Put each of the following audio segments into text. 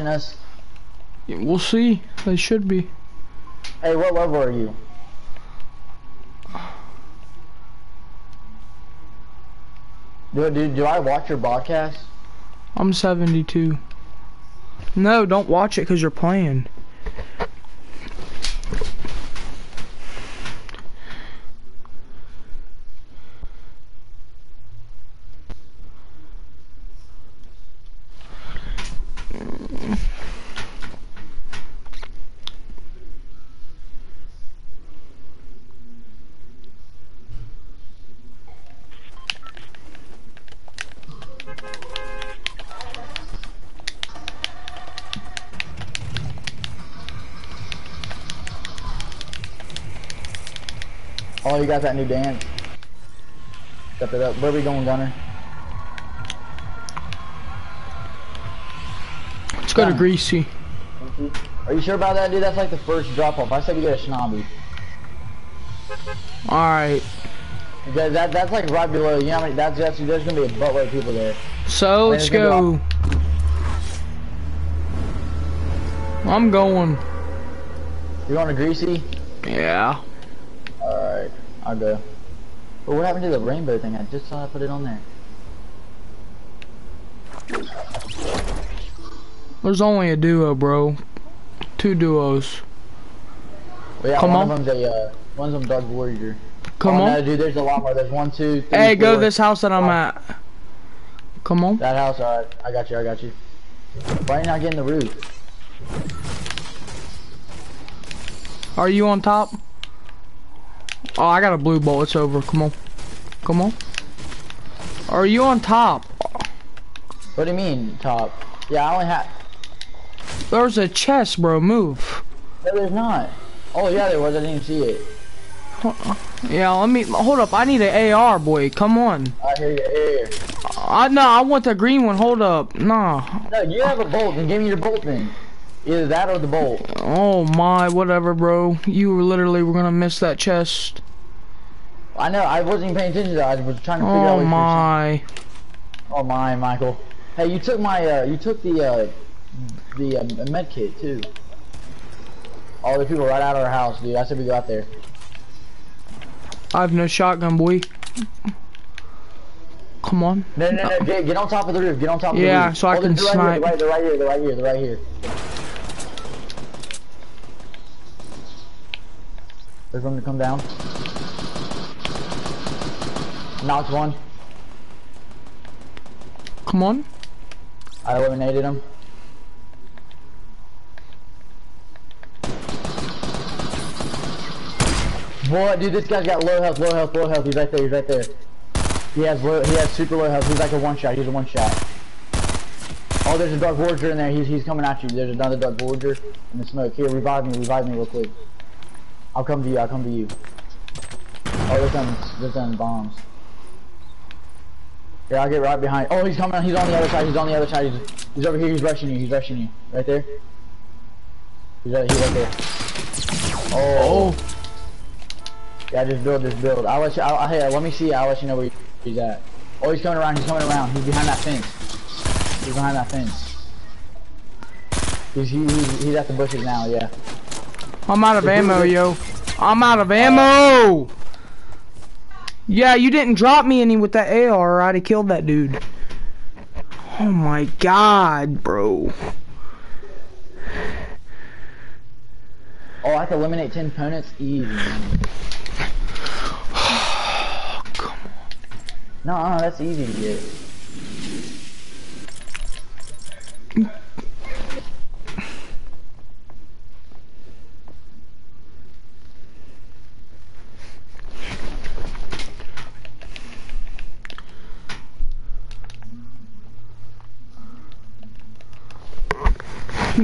us? Yeah, We'll see. They should be. Hey, what level are you? Do, do, do I watch your broadcast? I'm 72. No, don't watch it because you're playing. You got that new dance. Step it up. Where we going, Gunner? Let's go to Greasy. Are you sure about that, dude? That's like the first drop off. I said we get a snobby. Alright. That, that, that's like right below. You know how many? That's, that's there's gonna be a buttload of people there. So let's it's go. I'm going. You going to Greasy? Yeah. I'll go. But what happened to the rainbow thing? I just saw I put it on there. There's only a duo, bro. Two duos. Well, yeah, Come one on. of them's a, uh, one of them Dark Warrior. Come oh, on. No, dude, there's a lot more. There's one, two, three, hey, go four. this house that I'm at. Come on. That house, alright. I got you, I got you. Why are you not getting the roof? Are you on top? Oh, I got a blue ball. It's over. Come on. Come on. Are you on top? What do you mean, top? Yeah, I only have... There's a chest, bro. Move. No, there's not. Oh, yeah, there was. I didn't see it. Yeah, let me hold up. I need an AR, boy. Come on. I hear you. I no, I want the green one. Hold up. Nah. No, you have a bolt. Then give me your bolt then. Either that or the bolt. Oh my, whatever, bro. You were literally were gonna miss that chest. I know. I wasn't even paying attention to that. I was trying to figure out. Oh what my. Oh my, Michael. Hey, you took my. uh You took the. uh The uh, med kit too. All the people right out of our house, dude. I said we go out there. I have no shotgun, boy. Come on. No, no, no. Get, get on top of the roof. Get on top of Yeah, the roof. Yeah, so I Oh, can they're snipe. They're, right, here. they're right here. They're right here. They're right here. There's room to come down. Knocked one. Come on. I eliminated him. What, dude, this guy's got low health, low health, low health. He's right there. He's right there. He has low. He has super low health. He's like a one shot. He's a one shot. Oh, there's a dark warrior in there. He's he's coming at you. There's another dark warrior in the smoke. Here, revive me. Revive me real quick. I'll come to you. I'll come to you. Oh, there's them. There's them bombs. Here, I'll get right behind. Oh, he's coming. He's on the other side. He's on the other side. He's, he's over here. He's rushing you. He's rushing you. Right there. He's right, he's right there. Oh. oh. Yeah, just build, just build. I'll let you. I'll, hey, let me see. I'll let you know where he's at. Oh, he's coming around. He's coming around. He's behind that fence. He's behind that fence. He's he, he's, he's at the bushes now. Yeah. I'm out of ammo, yo. I'm out of ammo. Yeah, you didn't drop me any with that AR. I'd have killed that dude. Oh my god, bro. Oh, I can eliminate ten opponents easy. Come No, no, that's easy to get.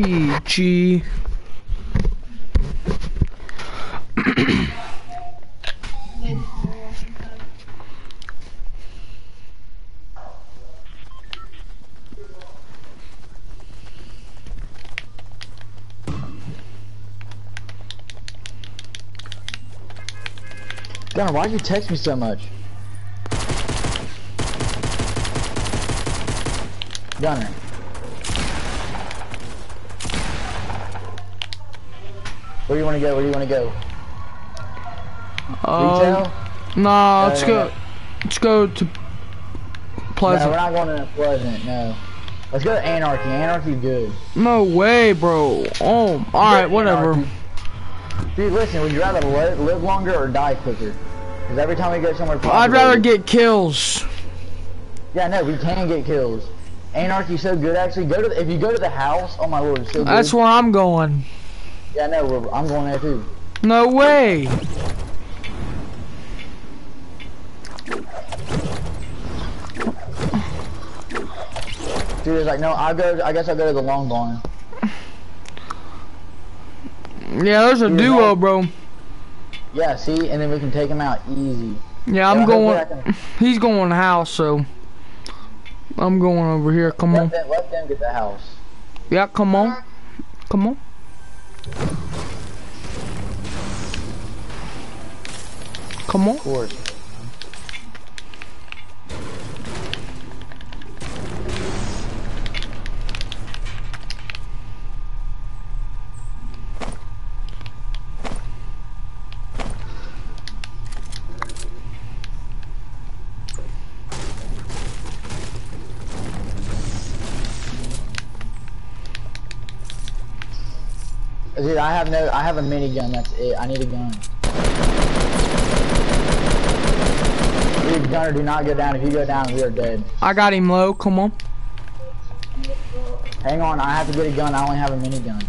PG. Gunner, why'd you text me so much? Gunner. Where do you want to go? Where do you want to go? Uh, Retail? nah, let's no, go. no. Let's go to Pleasant. No, we're not going to Pleasant. No. Let's go to Anarchy. Anarchy's good. No, way, bro. Oh, all right, whatever. Anarchy. Dude, listen. Would you rather live, longer or die quicker? Because every time we go somewhere, I'd rather get kills. Yeah, no, we can get kills. Anarchy's so good. Actually, go to the, if you go to the house. Oh my lord, it's so good. That's where I'm going. Yeah, no, we're, I'm going there too. No way. Dude, it's like no. I go. I guess I'll go to the long barn. Yeah, there's a Dude, duo, no. bro. Yeah, see, and then we can take him out easy. Yeah, I'm Yeah, going. can- He's going the house, so I'm going over here. Come Let on. them, let them get the house. Yeah, come on. Come on. Come Dude, I have no. I have a minigun. That's it. I need a gun. Dude, Gunner, do not go down. If you go down, we are dead. I got him low. Come on. Hang on, I have to get a gun. I only have a minigun.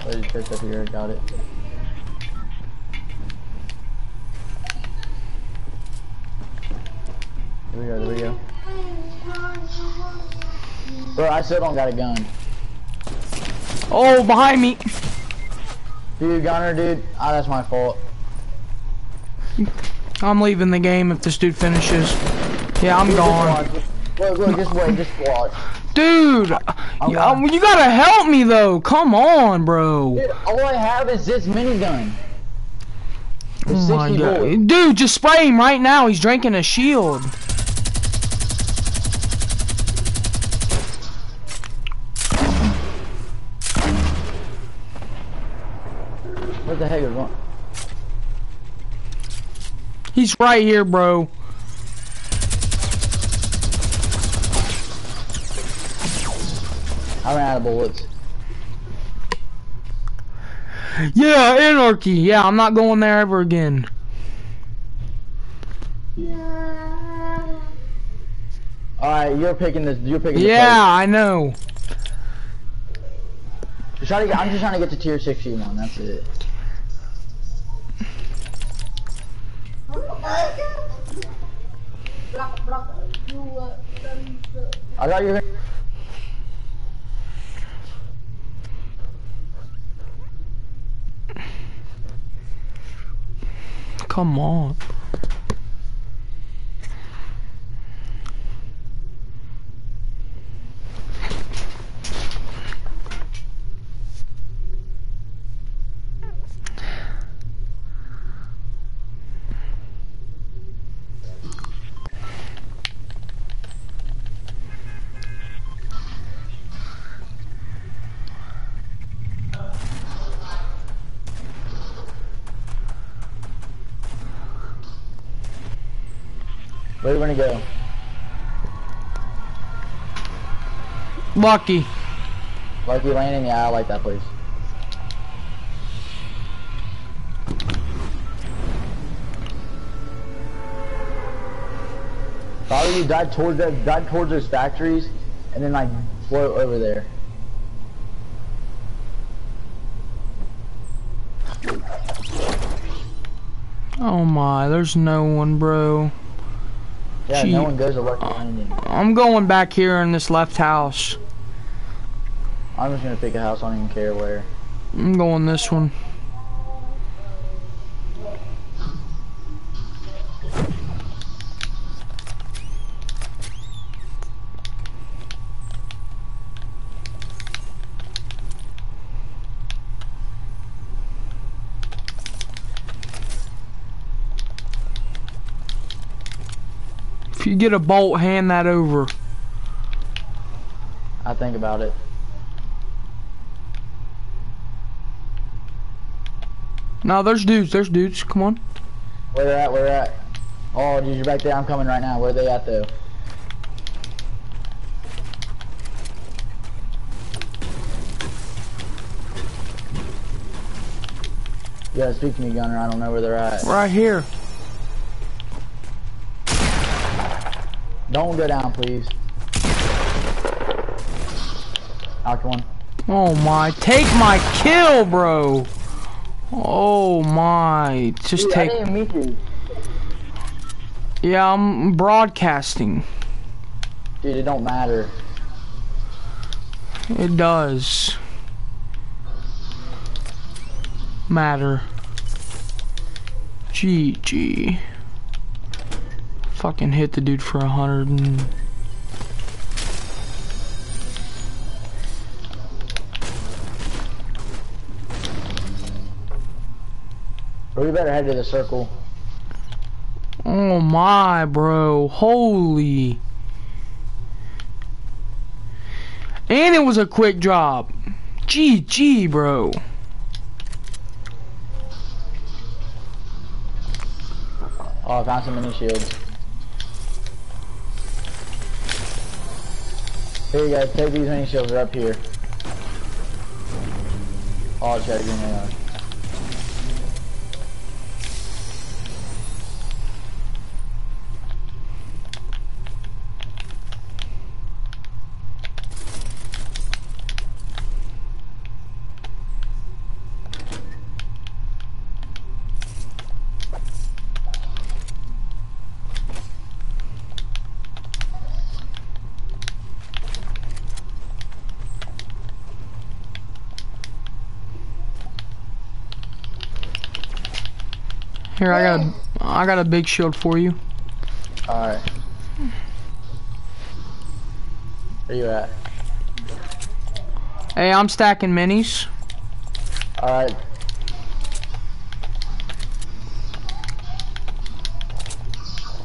I just picked up here. Got it. There we go. There we go. Bro, I still don't got a gun. Oh, behind me. Dude, Gunner, dude. Ah, that's my fault. I'm leaving the game if this dude finishes. Yeah, I'm Dude, gone. Look, look, just wait, just watch. Dude, you, you gotta help me though. Come on, bro. Dude, all I have is this minigun. Oh my god. bullets. Dude, just spray him right now. He's drinking a shield. What the going? He's right here, bro. I ran out of bullets. Yeah, anarchy. Yeah, I'm not going there ever again. All right, you're picking this. You're picking. Yeah, I know. I'm just trying to get to tier 61. That's it. I got your. Come on. Where do we gonna go? Lucky. Lucky Landing. Yeah, I like that place. Probably you dive towards that, dive towards those factories, and then like float over there. Oh my, there's no one, bro. Yeah, Gee. no one goes to Lucky Landing. I'm going back here in this left house. I'm just gonna pick a house. I don't even care where. I'm going this one. If you get a bolt, hand that over. I think about it. No, there's dudes. There's dudes. Come on. Where they at? Where they at? Oh, dude, you're back there. I'm coming right now. Where they at though? You gotta speak to me, Gunner. I don't know where they're at. Right here. Don't go down, please. Knocked one. Oh my. Take my kill, bro. Oh my. Just Dude, take. I didn't meet you. Yeah, I'm broadcasting. Dude, it don't matter. It does. Matter. GG. Fucking hit the dude for a hundred and... We better head to the circle. Oh my, bro. Holy. And it was a quick drop. GG, bro. Oh, I found some mini shields. Here you go, take these mini shields, up here. Oh, I'll try to Here, I got a, I got a big shield for you. Alright. Where you at? Hey, I'm stacking minis. Alright.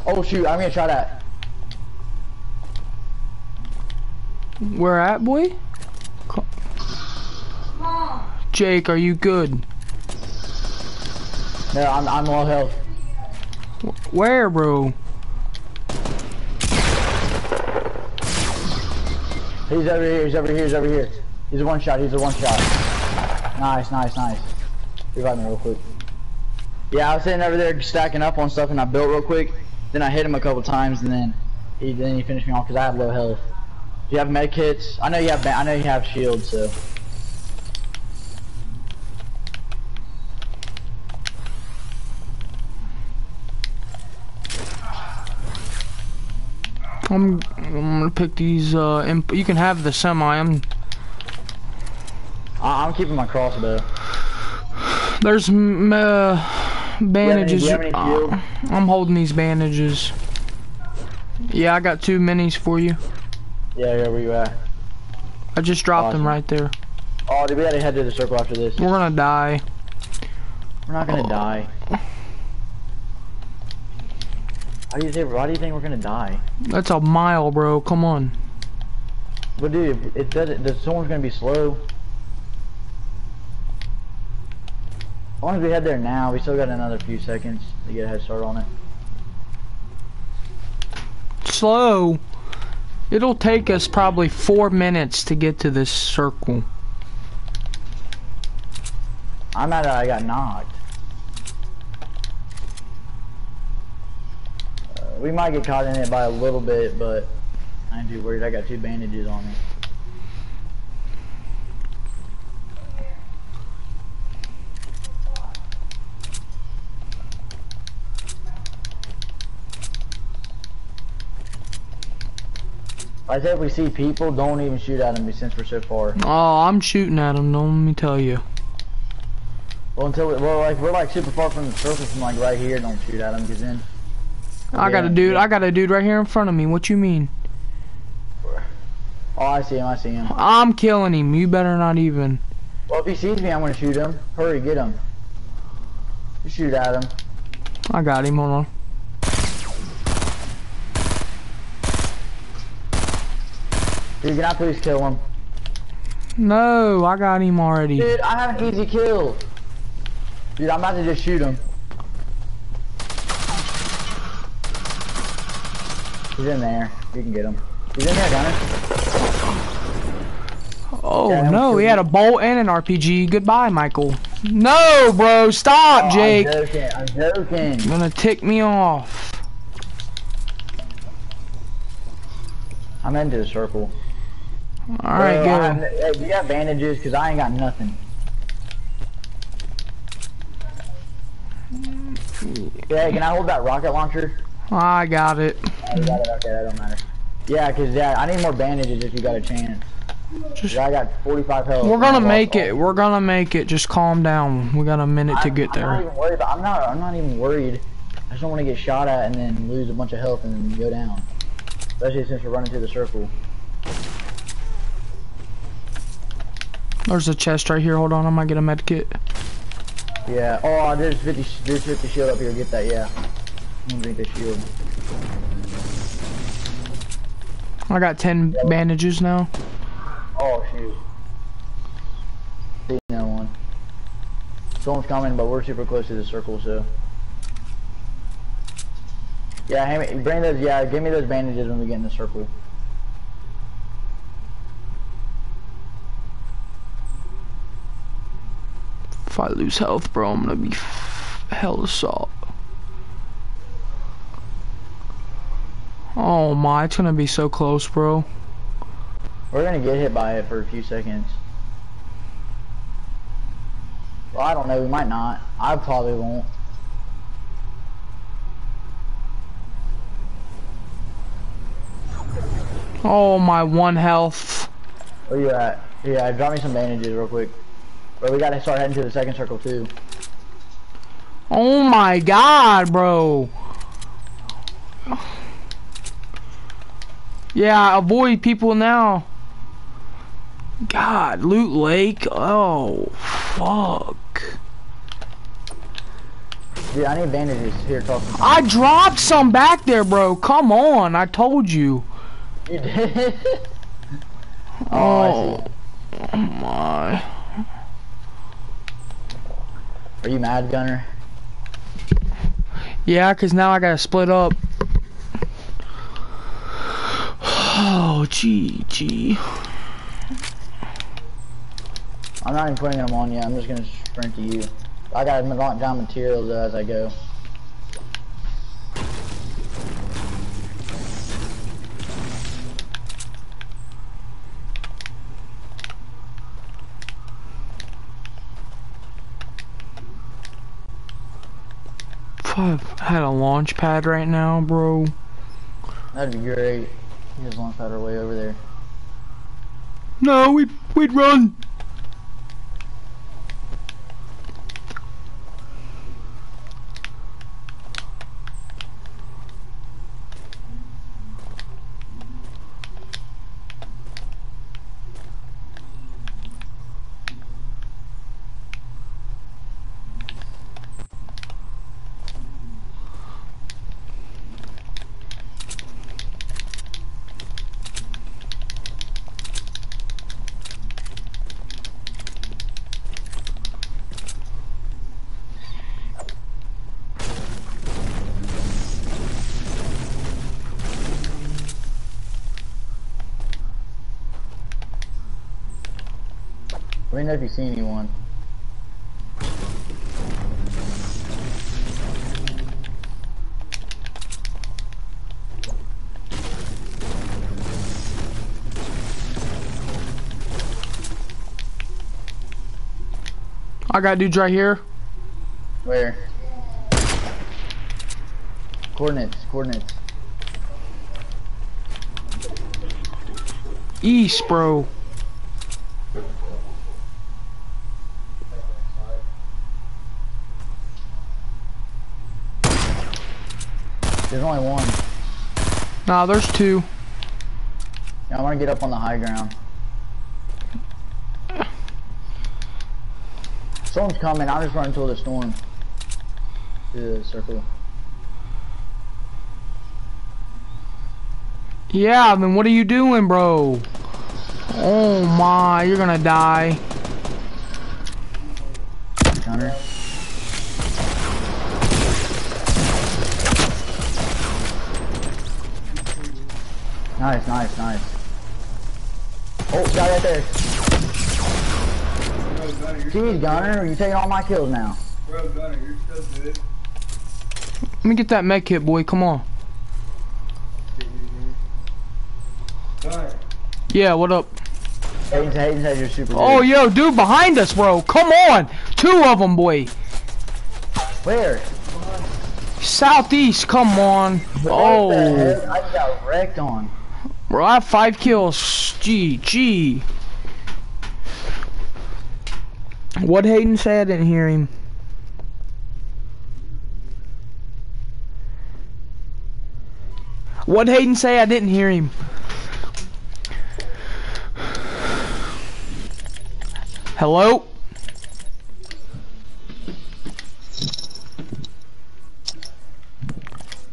Oh shoot, I'm gonna try that. Where at, boy? Co- Jake, are you good? No, I'm, I'm low health. Where, bro? He's over here, he's over here, he's over here. He's a one shot, he's a one shot. Nice, nice, nice. Revive me real quick. Yeah, I was sitting over there stacking up on stuff and I built real quick. Then I hit him a couple times and then he then he finished me off because I have low health. Do you have med kits? I know you have I know you have shields, so. I'm, I'm gonna pick these, uh, imp you can have the semi. I'm, I- I'm keeping my crossbow. there's, uh, bandages. do you have any Uh. I'm holding these bandages. Yeah, I got two minis for you. Yeah, yeah, where you at? I just dropped them right there. Oh, dude, we gotta head to the circle after this. We're gonna die. We're not gonna Oh. die. Why do you do you think we're gonna die? That's a mile, bro. Come on. But dude, it doesn't. The someone's gonna be slow. As long as we head there now, we still got another few seconds to get a head start on it. Slow. It'll take us probably four minutes to get to this circle. I'm that I got knocked. We might get caught in it by a little bit, but I ain't too worried. I got two bandages on me. I said we see people, don't even shoot at them since we're so far. Oh, I'm shooting at them, Don't let me tell you. Well, until we, well, like we're like super far from the circle, from like right here. Don't shoot at them, cause then. I got a dude. yeah. I got a dude right here in front of me. What you mean? Oh, I see him. I see him. I'm killing him. You better not even. Well, if he sees me, I'm gonna shoot him. Hurry, get him. You shoot at him. I got him. Hold on. Dude, can I please kill him? No, I got him already. Dude, I have an easy kill. Dude, I'm about to just shoot him. He's in there. You can get him. He's in there, Gunner. Oh Yeah, no, he had a bolt and an RPG. Goodbye, Michael. No, bro, stop, oh, Jake. I'm joking. I'm joking. You're gonna tick me off. I'm into the circle. All right, good. You got bandages? Cause I ain't got nothing. Mm, yeah, can I hold that rocket launcher? I got it. Oh, got it. Okay, that don't matter. Yeah, cause yeah, I need more bandages if you got a chance. Just- I got 45 health. We're gonna make it. We're gonna make it. Just calm down. We got a minute to I'm- get I'm not there. even worried. I'm not. I'm not even worried. I just don't want to get shot at and then lose a bunch of health and then go down. Especially since we're running through the circle. There's a chest right here. Hold on, I might get a med kit. Yeah. Oh, there's 50. There's 50 shield up here. Get that. Yeah. I'm gonna drink the shield. I got 10 bandages now. Oh shoot. See that one. Someone's coming, but we're super close to the circle, so. Yeah, hand me, bring those. Yeah, give me those bandages when we get in the circle. If I lose health, bro, I'm gonna be f- hell assault. Oh my, it's gonna be so close, bro. We're gonna get hit by it for a few seconds. Well, I don't know. We might not. I probably won't. Oh my, one health. Where you at? Yeah, drop me some bandages real quick. But we gotta start heading to the second circle too. Oh my god, bro. Yeah, avoid people now. God, Loot Lake. Oh, fuck. Dude, I need bandages. Here, talk to me. I dropped some back there, bro. Come on, I told you. You did? oh, Oh my. Are you mad, Gunner? Yeah, cause now I gotta split up. Oh, gee, gee. I'm not even putting them on yet. I'm just gonna sprint to you. I gotta knock down materials as I go. If I had a launch pad right now, bro. That'd be great. Just launch that our way over there. No, we'd, we'd run. Know if you see anyone. I got dudes right here. Where? Coordinates, coordinates. East, bro. There's only one. Nah, there's two. Yeah, I want to get up on the high ground. Storm's coming. I'll just run until the storm. To the circle. Yeah, then what are you doing, bro? Oh my, you're gonna die. Gunner. Nice, nice, nice. Oh, guy right there. Bro, Gunner, you're Jeez, Gunner, you taking all my kills now. Bro, Gunner, you're so good. Let me get that med kit, boy. Come on. Gunner, Yeah, what up? Hayden, Hayden says you're super Oh, good. yo, dude, behind us, bro. Come on. Two of them, boy. Where? Southeast, come on. What the Oh. I got wrecked on. Bro, I have five kills. Gee. What Hayden say? I didn't hear him. What Hayden say? I didn't hear him. Hello?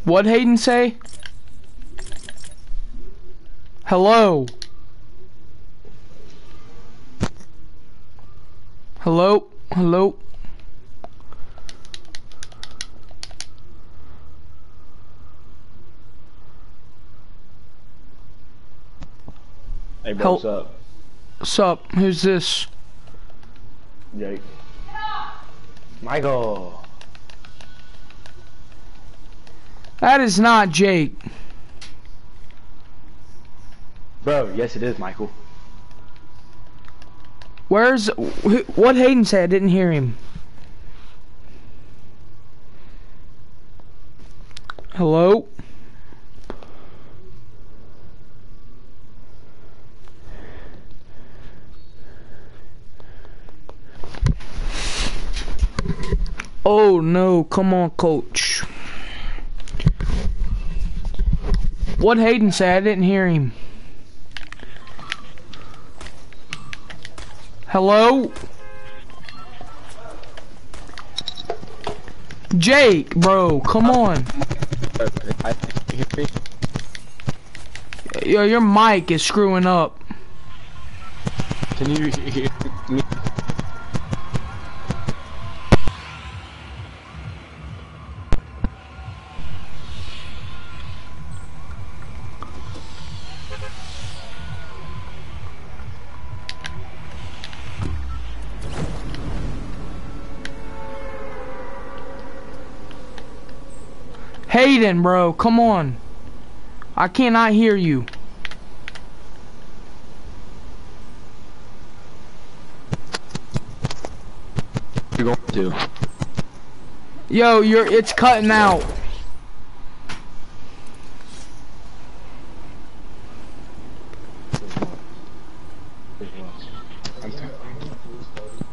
What Hayden say? Hello? Hello? Hello? Hey, bro, Help. what's up? Sup? Who's this? Jake. Michael. That is not Jake. Bro, yes it is Michael. Where's wh- what Hayden said? I didn't hear him. Hello? Oh no, come on, coach. What Hayden said? I didn't hear him. Hello? Jake, bro, come on. Yo, your mic is screwing up. Can you hear me? Hayden, bro, come on. I cannot hear you. You're going to? Yo, you're it's cutting out. I'm, tur-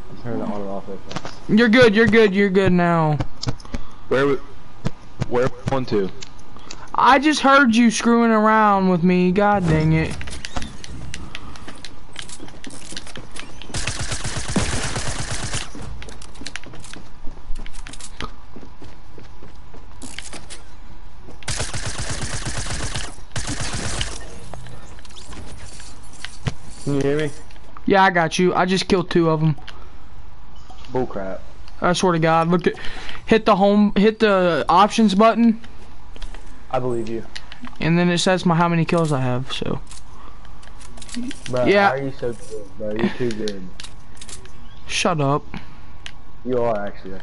I'm turning the auto off. real fast. You're good, you're good, you're good now. Where? we- Where we going to? I just heard you screwing around with me. God dang it. Can you hear me? Yeah, I got you. I just killed two of them. Bullcrap. I swear to God. Look at, hit the home, hit the options button, I believe you. and then it says my how many kills I have. So Bro, Yeah. Are you so good, bro? You're too good. shut up. You are actually.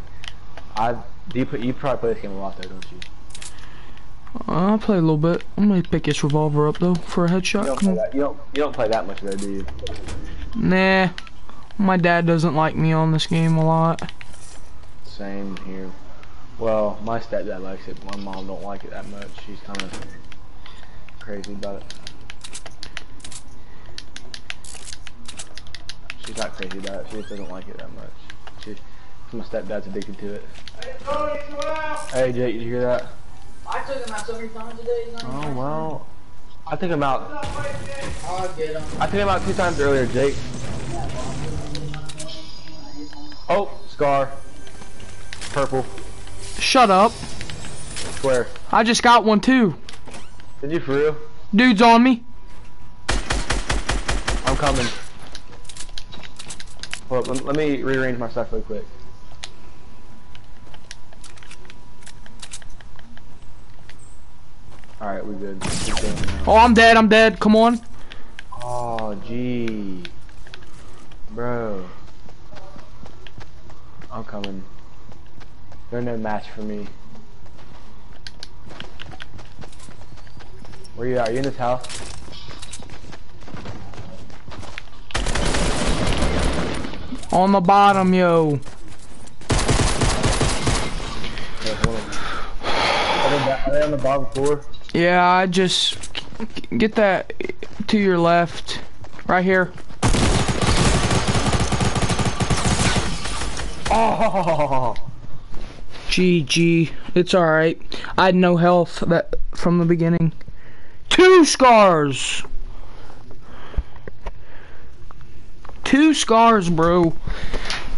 I do you, put, you probably play this game a lot though, don't you? Uh, I'll play a little bit. I'm gonna pick this revolver up though for a You headshot. don't play on. that. You don't. You don't play that much though, do you? Nah, my dad doesn't like me on this game a lot. Same here. Well, my stepdad likes it. My mom don't like it that much. She's kind of crazy about it. She's not crazy about it. She just doesn't like it that much. She, my stepdad's addicted to it. Hey Jake, did you hear that? I took him out so many times today. Oh well. I think I'm out. I'll get him. I think I'm out two times earlier, Jake. Oh, scar. Purple. Shut up. Square. I just got one too. Did you for real? Dude's on me. I'm I'm coming. Well, let, let me rearrange my stuff real quick. Alright, we're good. We're good. Oh, I'm dead. I'm dead. Come on. Oh, gee. Bro. I'm coming. They're no match for me. Where you at? Are you in this house? On the bottom, yo. Yeah, hold on. Are they, ba- are they on the bottom floor? Yeah, I just get that to your left, right here. Oh! GG. It's alright. I had no health that from the beginning. Two scars! Two scars, bro.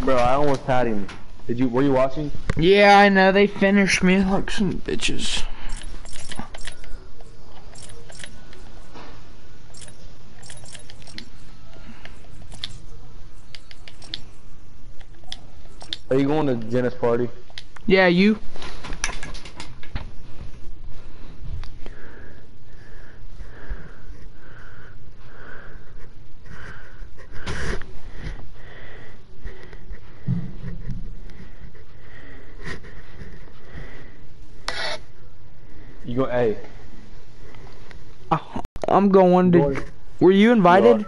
Bro, I almost had him. Did you? Were you watching? Yeah, I know. They finished me like some bitches. Are you going to Jenna's party? Yeah, you. You go? Hey. Uh, I'm going to. Going- Were you invited?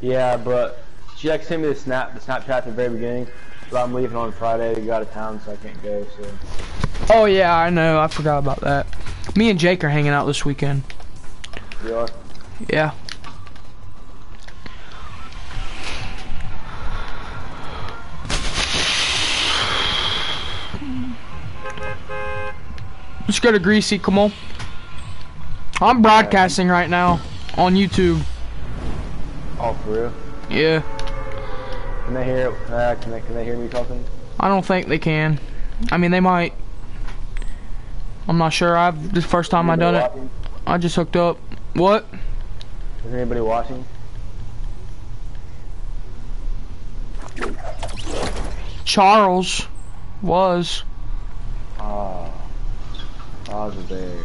Yeah, but she like sent me the snap, the Snapchat at the very beginning. But I'm leaving on Friday to go out of town, so I can't go. So Oh yeah, I know. I forgot about that. Me and Jake are hanging out this weekend. you are. Yeah. Let's go to Greasy, come on. I'm broadcasting right now on YouTube. Oh, for real? Yeah. Can they hear? Uh, can they? Can they hear me talking? I don't think they can. I mean, they might. I'm not sure. I've this first time I done it. I just hooked up. What? Is anybody watching? Charles was. Ah, I was there.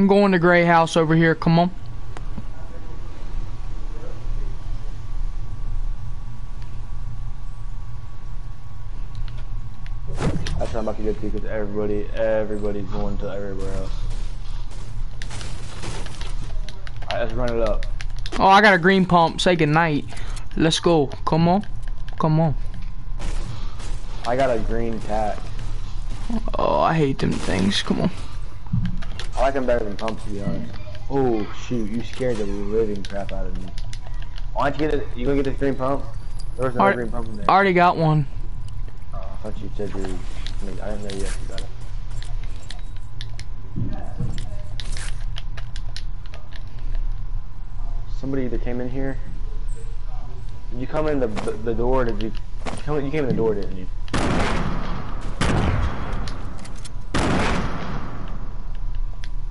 I'm going to Gray House over here. Come on. That's I'm about to go to because everybody, everybody's going to everywhere else. Alright, let's run it up. Oh, I got a green pump. Say goodnight. Let's go. Come on. Come on. I got a green cat. Oh, I hate them things. Come on. I like them better than pumps, to be honest. Oh shoot, you scared the living crap out of me. Why don't you get it? You gonna get this green pump? There was no Alright. green pump in there. I already got one. Oh, I thought you said you. I, mean, I didn't know you actually got it. Somebody either came in here. Did you come in the the door? Did you come? in- You came in the door, didn't you?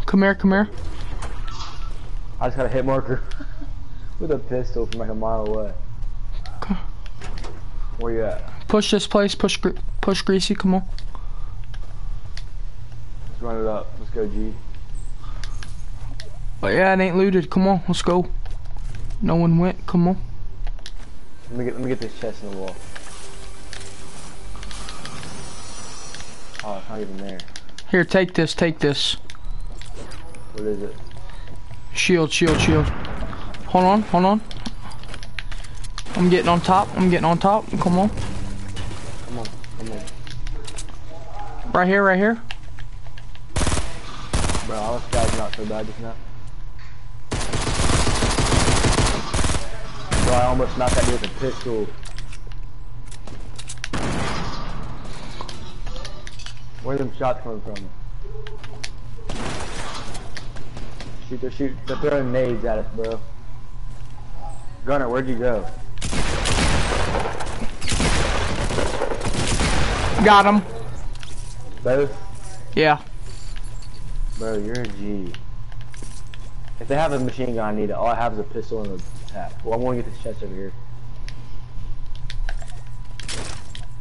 Come here. Come here. I just got a hit marker with a pistol from like a mile away. Okay. Where you at? Push this place. Push. Gre- Push Greasy. Come on. Let's run it up. Let's go, G. But yeah, it ain't looted. Come on. Let's go. No one went. Come on. Let me get let me get this chest in the wall. Oh, it's not even there. Here, take this. Take this. What is it? Shield. Shield. Shield. Hold on. Hold on. I'm getting on top. I'm getting on top. Come on. Come on, come on. Right here. Right here. Bro, all this guy's not so bad just now. Bro, I almost knocked that dude with a pistol. Where are them shots coming from? Shoot, they're shoot, they're throwing nades at us, bro. Gunner, where'd you go? Got him. Both? Yeah. Bro, you're a G. If they have a machine gun, I need it. All I have is a pistol and a tap. Well, I'm gonna get this chest over here.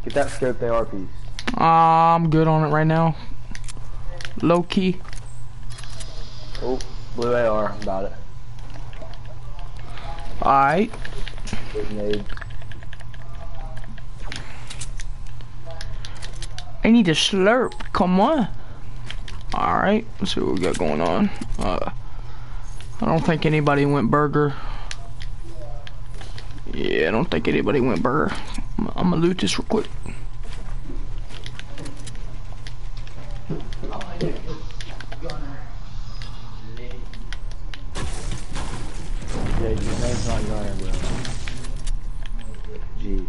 Get that scope AR piece. I'm good on it right now. Low key. Oh, blue AR, about it. Alright. I need a slurp. Come on. Alright. Let's see what we got going on. Uh, I don't think anybody went burger. Yeah, I don't think anybody went burger. I'm, I'm gonna loot this real quick. Yeah, your name's not Gunner, bro. G.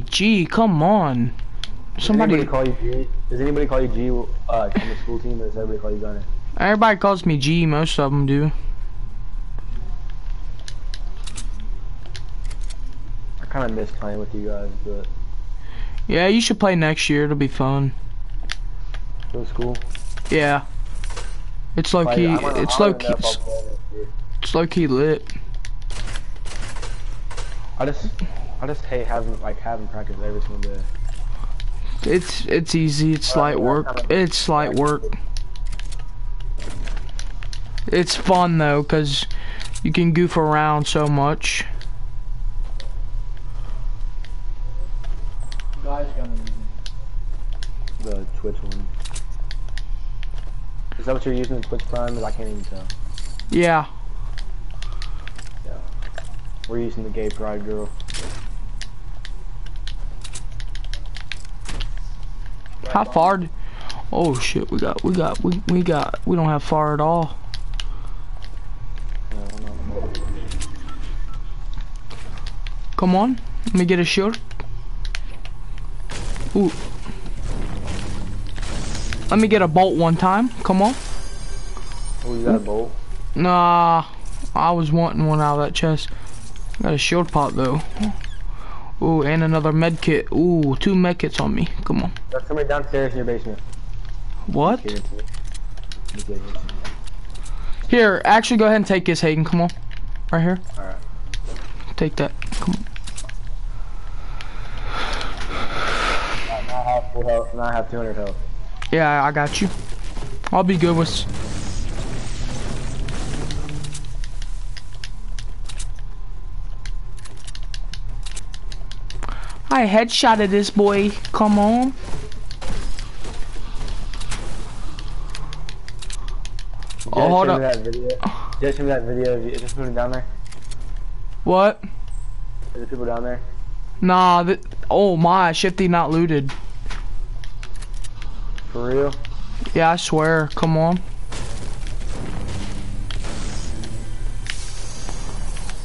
GG, come on. Does Somebody, anybody call you G? Does anybody call you G uh, on the school team, or does everybody call you Gunner? everybody calls me G, most of them do. I kind of miss playing with you guys, but Yeah, you should play next year, it'll be fun. it was cool. Yeah. It's low key. It's low key. know if I'll play next year. it's low key lit. I just, I just hate having like having practice every single day. It's, it's easy, it's light work, it's light work. It's fun though, cause you can goof around so much. Guys gonna The Twitch one. Is that what you're using the Twitch Prime? I can't even tell. Yeah. We're using the Gay Pride girl. How far? Oh shit, we got, we got, we, we got, we don't have far at all. No. Come on, let me get a shield. Ooh. Let me get a bolt one time. Come on. Oh, you got a bolt? Nah, I was wanting one out of that chest. Got a shield pot though. Ooh, and another med kit. Ooh, two med kits on me. Come on. There's somebody downstairs in your basement. What? Here, it's me. You get it. Here, actually, go ahead and take this, Hayden. Come on. Right here. Alright. Take that. Come on. Now I have full health. Now I have 200 health. Yeah, I got you. I'll be good with. I headshotted this boy. Come on. Oh, hold up. me that video? Did you show me that video of you? Is there people down there? What? Is there people down there? Nah. Th oh my, Shifty not looted. For real? Yeah, I swear. Come on.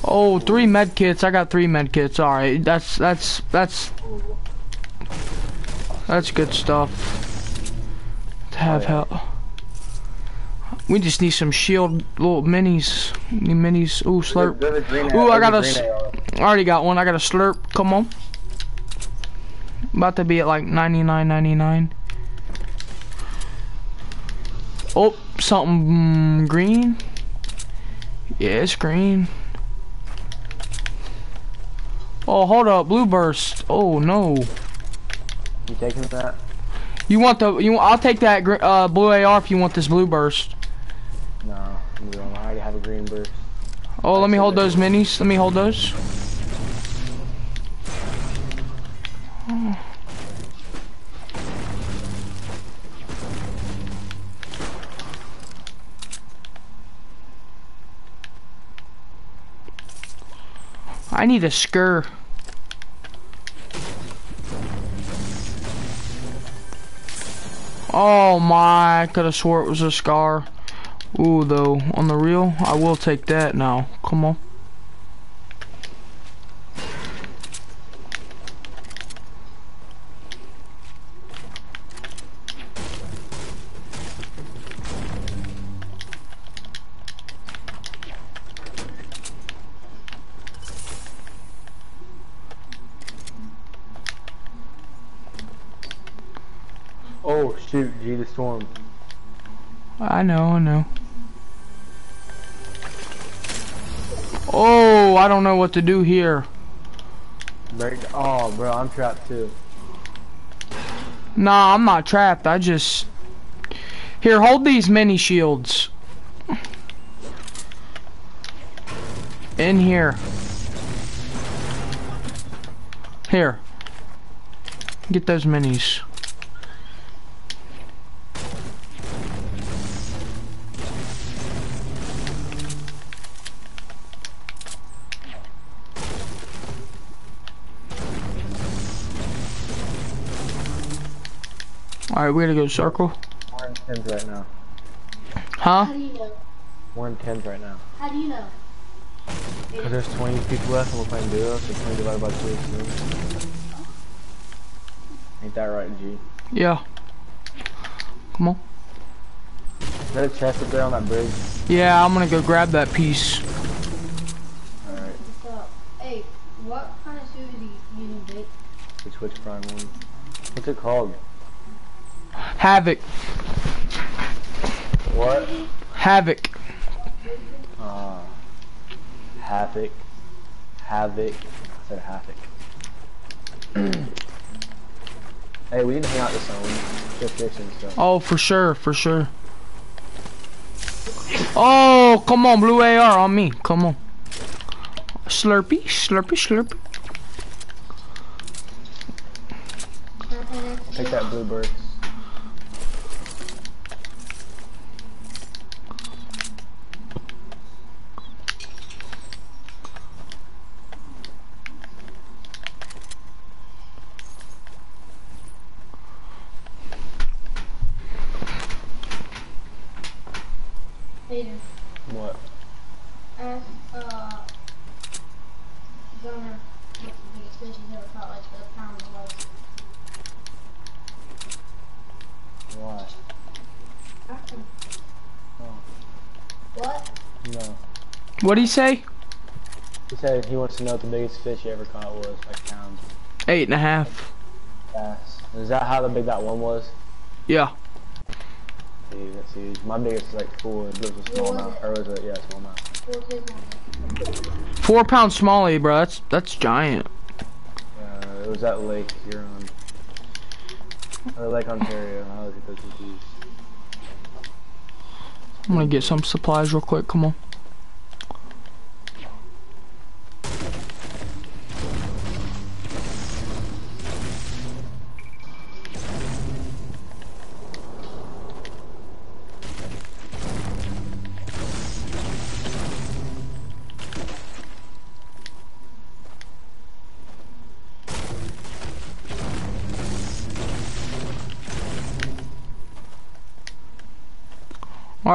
Oh, three med kits. I got three med kits. All right, that's that's that's that's good stuff. To have oh, yeah. help. We just need some shield little minis. Need minis. Ooh, slurp. There's a green Ooh, I got a green s- AR. I already got one. I got a slurp. Come on. About to be at like 99.99. Oh, something green. Yeah, it's green. Oh, hold up, blue burst. Oh no. You taking that? You want the you? I'll take that uh, blue AR if you want this blue burst. No, I'm. I already have a green burst. Oh, let me hold those minis. Let me hold those. I need a skir. Oh my, I could have swore it was a scar. Ooh, though, on the real, I will take that now. Come on. Know what to do here. Break. Oh, bro, I'm trapped too. Nah, I'm not trapped. I just... Here, hold these mini shields. In here. Here. Get those minis. Alright, we gotta go circle. We're in tenth right now. Huh? How do you know? We're in tenth right now. How do you know? Cause there's 20 people left and we're playing duo, so 20 divided by 2 is 2. Ain't that right, G? Yeah. Come on. Is that a chest up there on that bridge? Yeah, I'm gonna go grab that piece. Alright, What's up? Hey, what kind of suit is he using, Jake? the Twitch Prime one. What's it called? Havoc. What? Havoc. Uh, Havoc. Havoc. I said Havoc. hey, we need to hang out this zone. Just fixing stuff. Oh, for sure, for sure. Oh, come on, blue AR on me. Come on. Slurpee, slurpee, slurpee. Can I play next? Take that bluebird. Hayden, What? ask, uh, Gunner what's the biggest fish he's ever caught, like the pound was. Why? Ask him. Oh. What? No. What'd he say? He said he wants to know what the biggest fish he ever caught was, like pounds. Eight and a half. Bass. Is that how the big that one was? Yeah. See, that's huge. My biggest is like four, but it was a small What was amount. Or was it? Yeah, small amount. What's his one? Four pound smallie, bro. That's that's giant. Uh, it was at Lake Huron. Or Lake Ontario. I always get those confused. I'm gonna get some supplies real quick. Come on.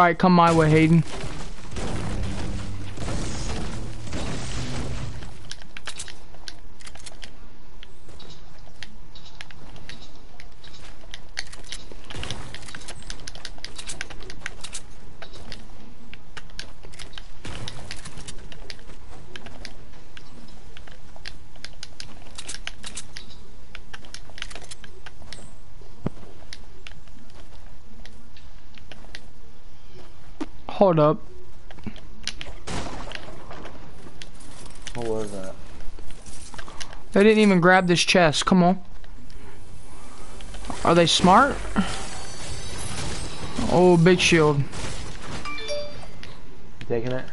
All right, come my way, Hayden. Hold up. What was that? They didn't even grab this chest. Come on. Are they smart? Oh, big shield. You taking it?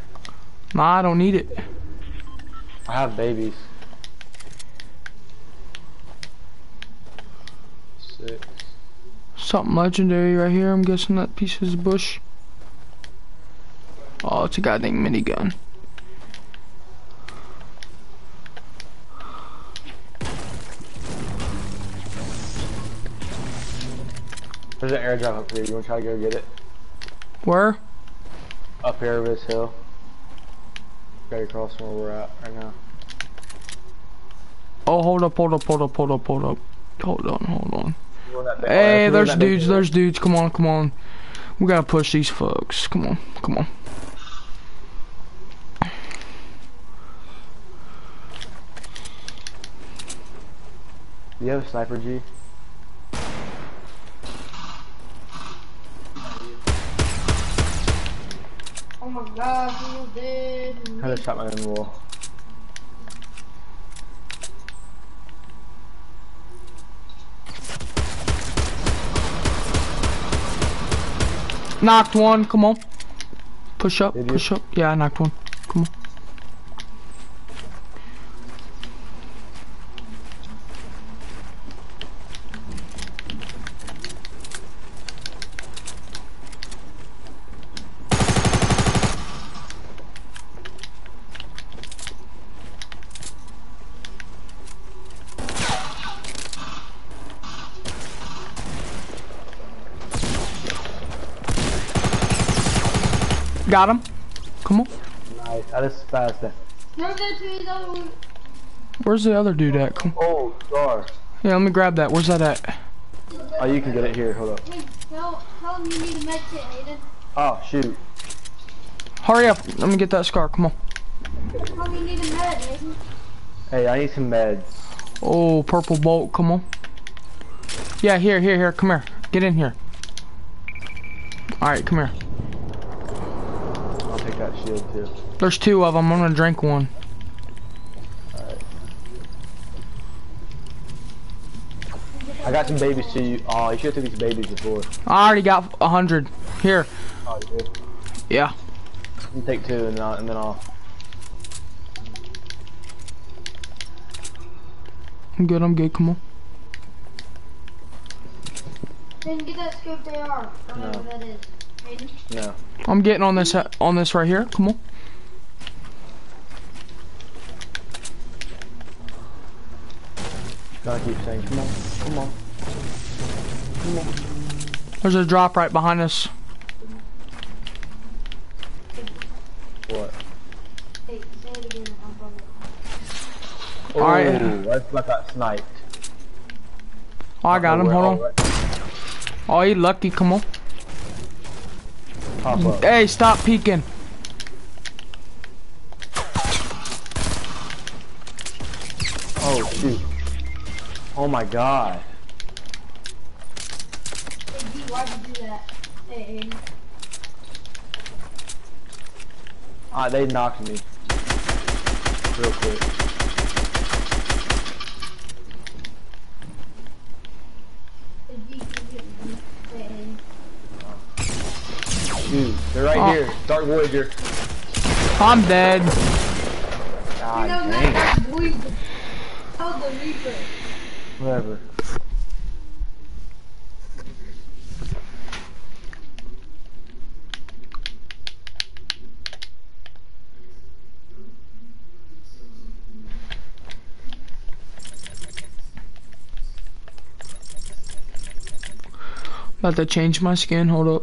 Nah, I don't need it. I have babies. Six. Something legendary right here. I'm guessing that piece is bush. It's a goddamn minigun. There's an airdrop up here. You wanna try to go get it? Where? Up here over this hill. Right across from where we're at right now. Oh, hold up, hold up, hold up, hold up, hold up. Hold on, hold on. You want that big- Hey, there's dudes, there's dudes. Come on, come on. We gotta push these folks. Come on, come on. Do you have a sniper G? Oh my god, who did? I just shot my own wall. Knocked one, come on. Push up, push up. Yeah, I knocked one. Come on. Got him. Come on. Nice. I just spazzed it. That to his other one. Where's the other dude at? Come. Oh, star. Yeah, let me grab that. Where's that at? Oh, you can get it here. Hold up. Hey, tell, tell him you need a med kit, Aiden. Oh, shoot. Hurry up. Let me get that scar. Come on. Tell him you need a med, Aiden. Hey, I need some meds. Oh, purple bolt. Come on. Yeah, here, here, here. Come here. Get in here. All right, come here. I'll take that shield too. There's two of them. I'm gonna drink one. I got some babies to you. Oh, you should have took these babies before. I already got a hundred. Here. Oh, you did? Yeah. You take two and then I'll, and then I'll. I'm good. I'm good. Come on. Aiden, get that scope AR. Whatever No. that is. No. I'm getting on this on this right here. Come on. Gotta keep saying, come on, come on. come on. There's a drop right behind us. What? Hey, say it again. I'm probably. Oh, Alright. Let's let that sniped. Oh, I got him. Hold on. Oh, oh you lucky. Come on. Pop up. Hey, stop peeking. Oh, shoot. Oh my god. Hey, D, why'd you do that? Hey, Aiden. Ah, they knocked me. Real quick. Hey, D, you get me. Hey, Aiden. Dude, they're right Oh. here. Dark Voyager. I'm dead. God no, no, dang. that's the Reaper. Whatever. About to change my skin. Hold up.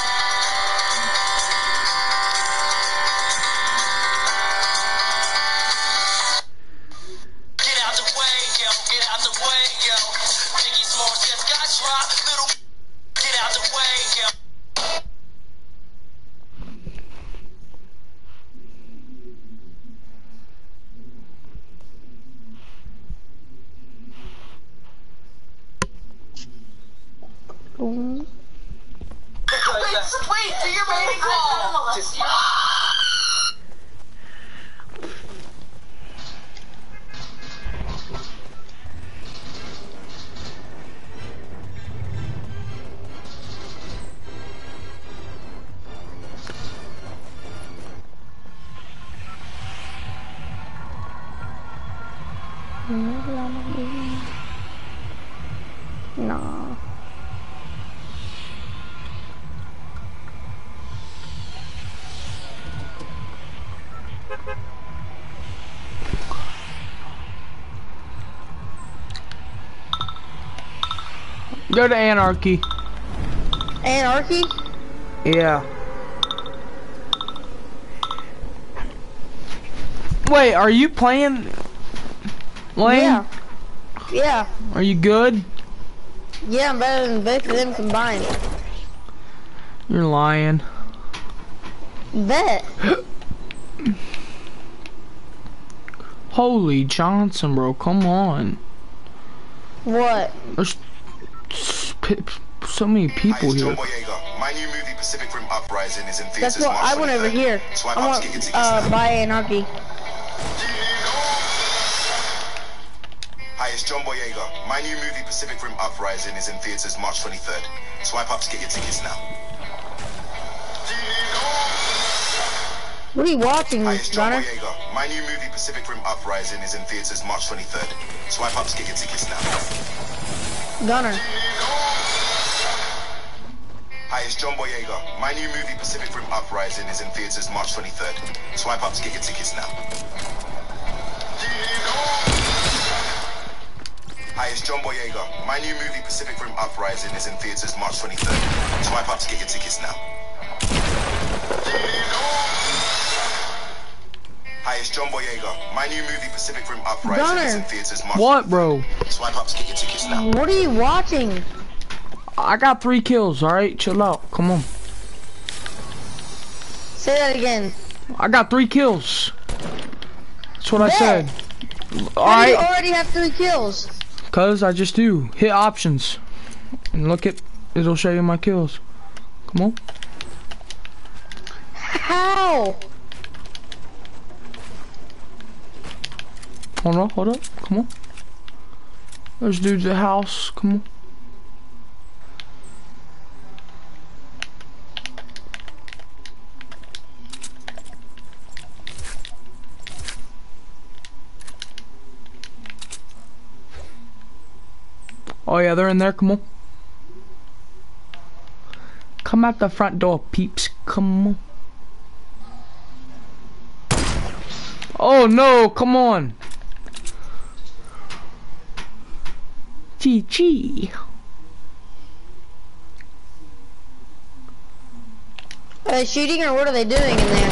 Go to Anarchy. Anarchy? Yeah. Wait, are you playing? Lane? Yeah. Yeah. Are you good? Yeah, I'm better than both of them combined. You're lying. Bet. Holy Johnson, bro. Come on. What? There's s- p- p- so many people it's here. My new movie Pacific Rim Uprising is in That's theaters what March I want over 23rd. here. Swipe I up want to get your tickets uh now. buy anarchy. Hi, it's John Boyega. My new movie Pacific Rim Uprising is in theaters March 23rd. Swipe up to get your tickets now. What are you watching, Hi, it's John Gunner? Boyega. My new movie Pacific Rim Uprising is in theaters March 23rd. Swipe up to get your tickets now. Gunner. Hi, it's John Boyega. My new movie Pacific Rim Uprising is in theaters March 23rd. Swipe up to get your tickets now. Hi, it's John Boyega. My new movie Pacific Rim Uprising is in theaters March 23rd. Swipe up to get your tickets now. Hi, it's John Boyega. My new movie Pacific Rim Uprising is in theaters March. What, bro? Swipe up to get your tickets now. What are you watching? I got three kills, alright? Chill out. Come on. Say that again. I got three kills. That's what I said. How do you already have three kills? Cause I just do. Hit options. And look at, it'll show you my kills. Come on. How? Hold on, hold up. Come on. There's dudes at house. Come on. Oh yeah, they're in there. Come on. Come out the front door, peeps. Come on. Oh no, come on. GG. Are they shooting or what are they doing in there?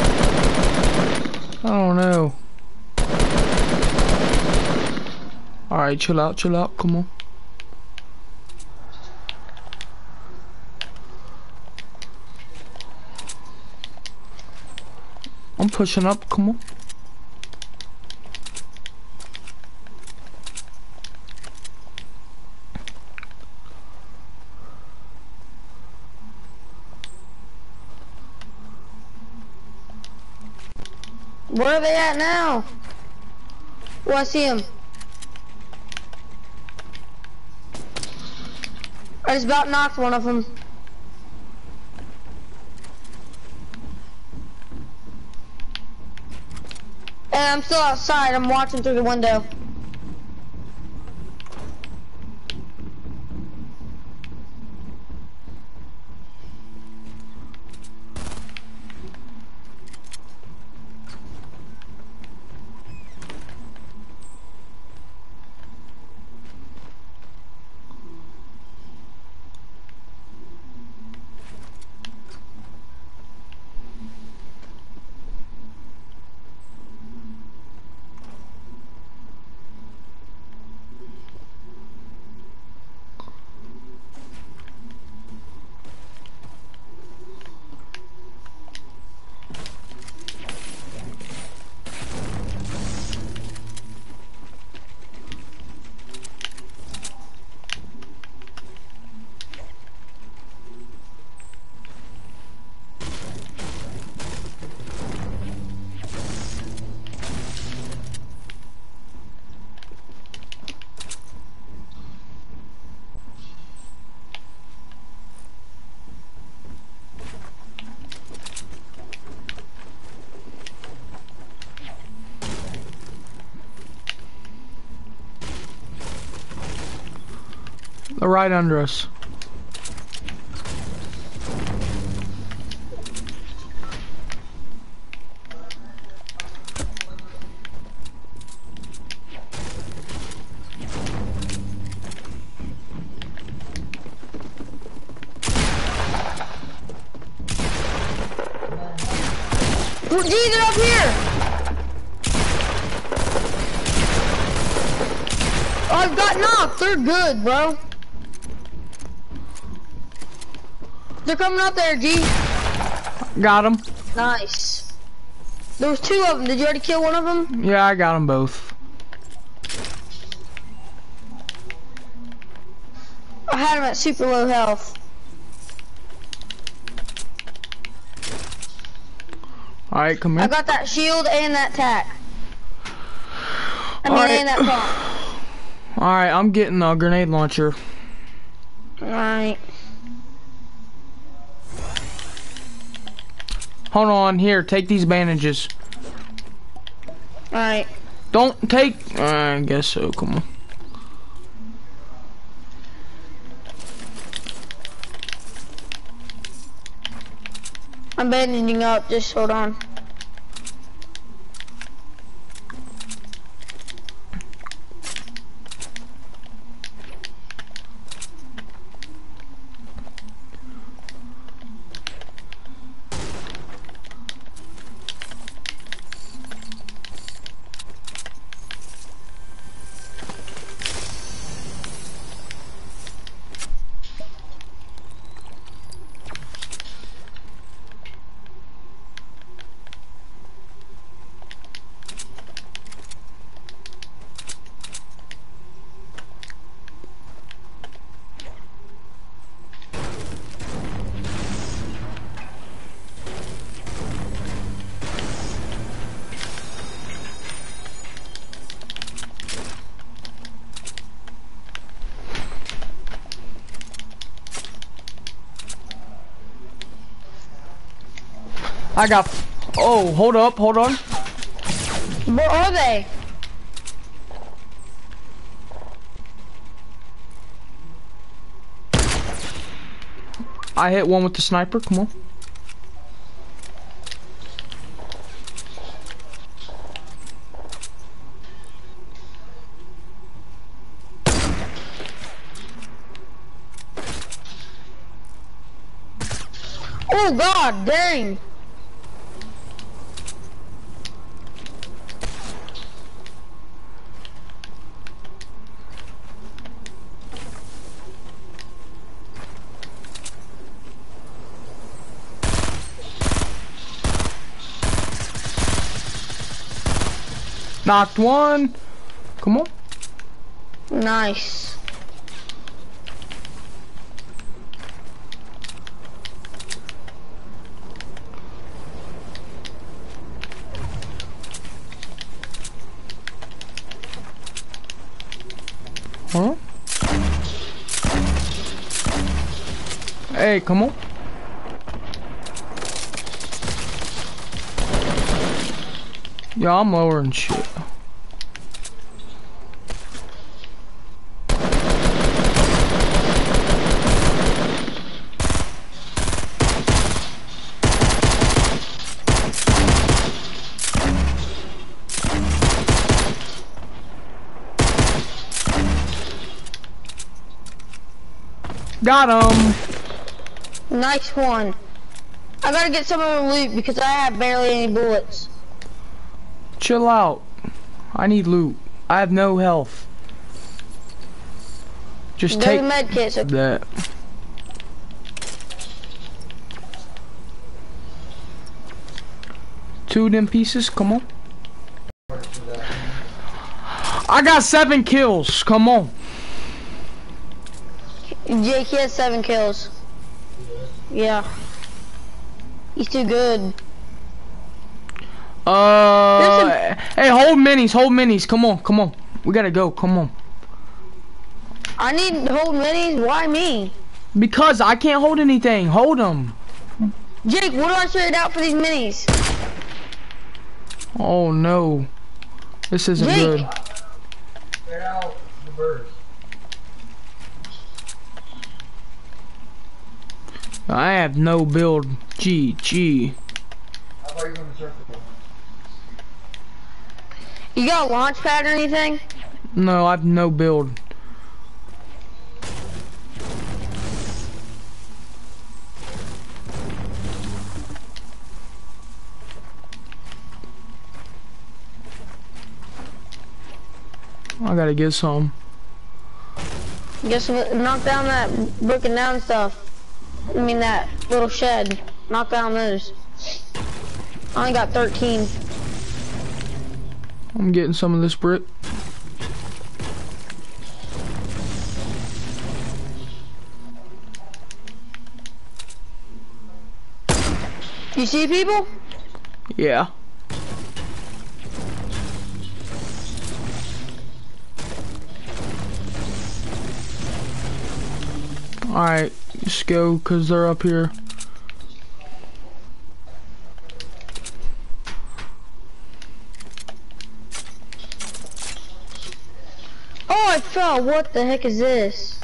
I don't know. Alright, chill out, chill out, come on. I'm pushing up, come on. Where are they at now? Oh, I see him. I just about knocked one of them. And I'm still outside. I'm watching through the window. Right under us. Up here! I've got. They're good, bro. They're coming up there, G. Got him. Nice. There was two of them. Did you already kill one of them? Yeah, I got them both. I had him at super low health. All right, come I got that shield and that tack. I mean, Alright. and that pump. All right, I'm getting a grenade launcher. Alright. Hold on, here, take these bandages. Alright. Don't take. Uh, I guess so. Come on. I'm bandaging up. Just hold on. I got. Oh, hold up, hold on. Where are they? I hit one with the sniper. Come on. Oh god, dang. Knocked one. Come on. Nice. Huh? Hey, come on. Yeah, I'm lowering shit. Got him. Nice one. I gotta get some of the loot because I have barely any bullets. Chill out. I need loot. I have no health. Just There's take med kit, so that. Two of them pieces, come on. I got seven kills, come on. Jake he has seven kills. Yeah. He's too good. Uh, hey, hold minis, hold minis, come on, come on. We gotta go, come on. I need to hold minis. Why me? Because I can't hold anything, hold them. Jake, what do I trade out for these minis? Oh no. This isn't Jake. good. Get out the birds. I have no build. G, G. How far are you going to circle? You got a launch pad or anything? No, I have no build. I gotta get some. Guess what? Knock down that broken down stuff. I mean that little shed. Knock down those. I only got 13. I'm getting some of this brick. You see people? Yeah. Alright, just go, cause they're up here. Oh, I fell. What the heck is this?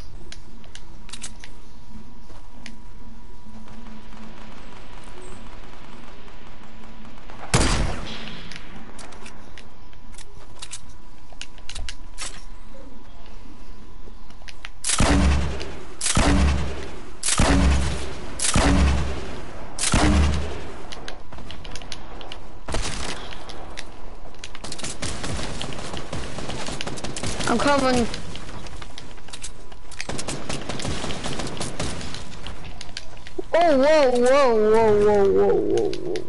I'm coming. Oh, whoa, whoa, whoa, whoa, whoa, whoa, whoa.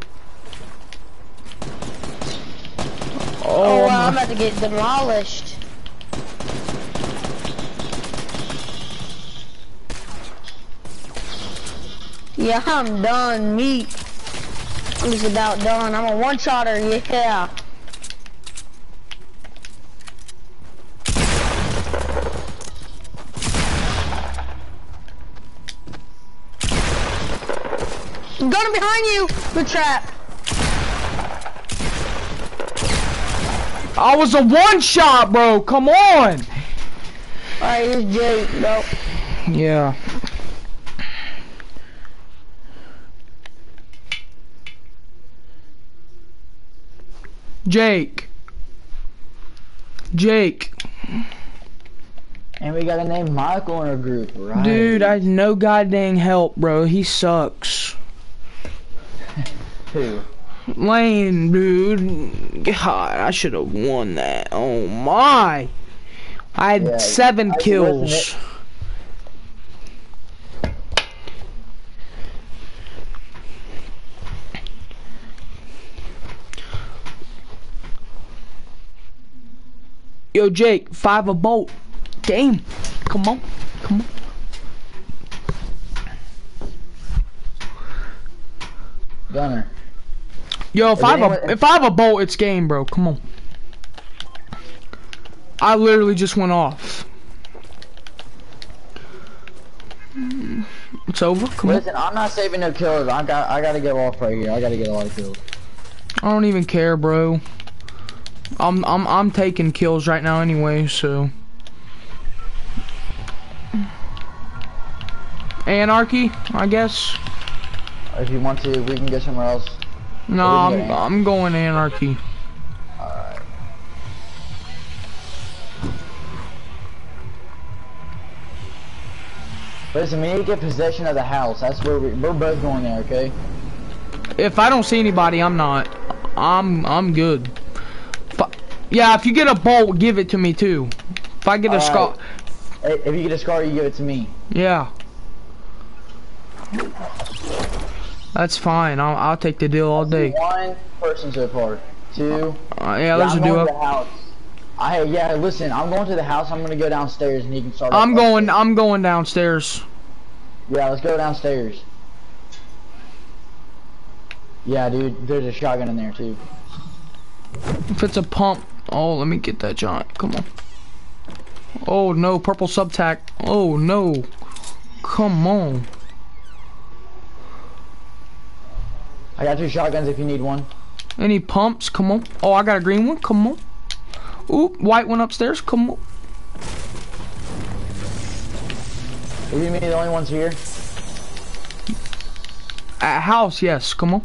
Oh, Oh, wow, I'm about to get demolished. Yeah, I'm done, meat. I'm just about done. I'm a one-shotter, yeah. Gunner behind you! The trap. I was a one shot, bro. Come on. Alright, here's Jake, bro. Yeah. Jake. Jake. And we got a name Michael in our group, right? Dude, I no goddamn help, bro. He sucks. Lane, dude. God, I should have won that. Oh my. I had Yeah, seven I- kills. Yo, Jake, five a bolt. Game. Come on. Come on. Gunner. Yo, if Is I have a if I have a bolt, it's game, bro. Come on. I literally just went off. It's over. Come on. Listen, I'm not saving no kills. I got I gotta get off right here. I gotta get a lot of kills. I don't even care, bro. I'm I'm I'm taking kills right now anyway, so. Anarchy, I guess. If you want to, we can get somewhere else. No, What are you I'm? I'm going anarchy. Alright. Listen, we need to get possession of the house. That's where we, we're both going there, okay? If I don't see anybody, I'm not. I'm I'm good. If yeah, if you get a bolt, give it to me too. If I get a scar, Hey, If you get a scar, you give it to me. yeah. That's fine. I'll I'll take the deal all day. One person so far. Two. Uh, yeah, there's I'm a going duo. to the house. I yeah. Listen, I'm going to the house. I'm gonna go downstairs and you can start. I'm going. I'm going downstairs. Yeah, let's go downstairs. Yeah, dude. There's a shotgun in there too. If it's a pump, oh, let me get that giant. Come on. Oh no, purple subtac. Oh no. Come on. I got two shotguns if you need one. Any pumps? Come on. Oh, I got a green one. Come on. Oop, white one upstairs. Come on. Are you me the only ones here? At house, yes. Come on.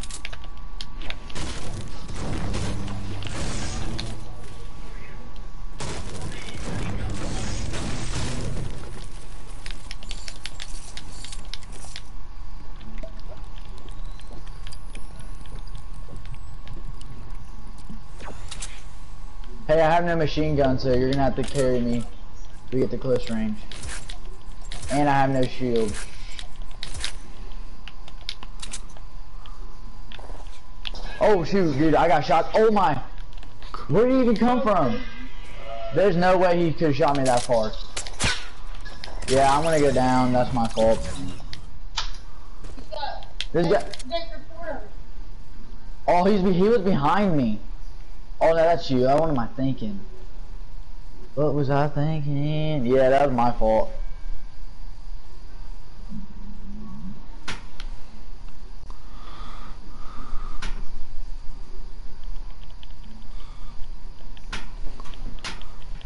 Hey, I have no machine gun, so you're gonna have to carry me. We get to close range. And I have no shield. Oh shoot, dude, I got shot. Oh my! Where did he even come from? There's no way he could have shot me that far. Yeah, I'm gonna go down. That's my fault. This guy. Oh, he's he was behind me. Oh no, that's you. What am I thinking? What was I thinking? Yeah, that was my fault.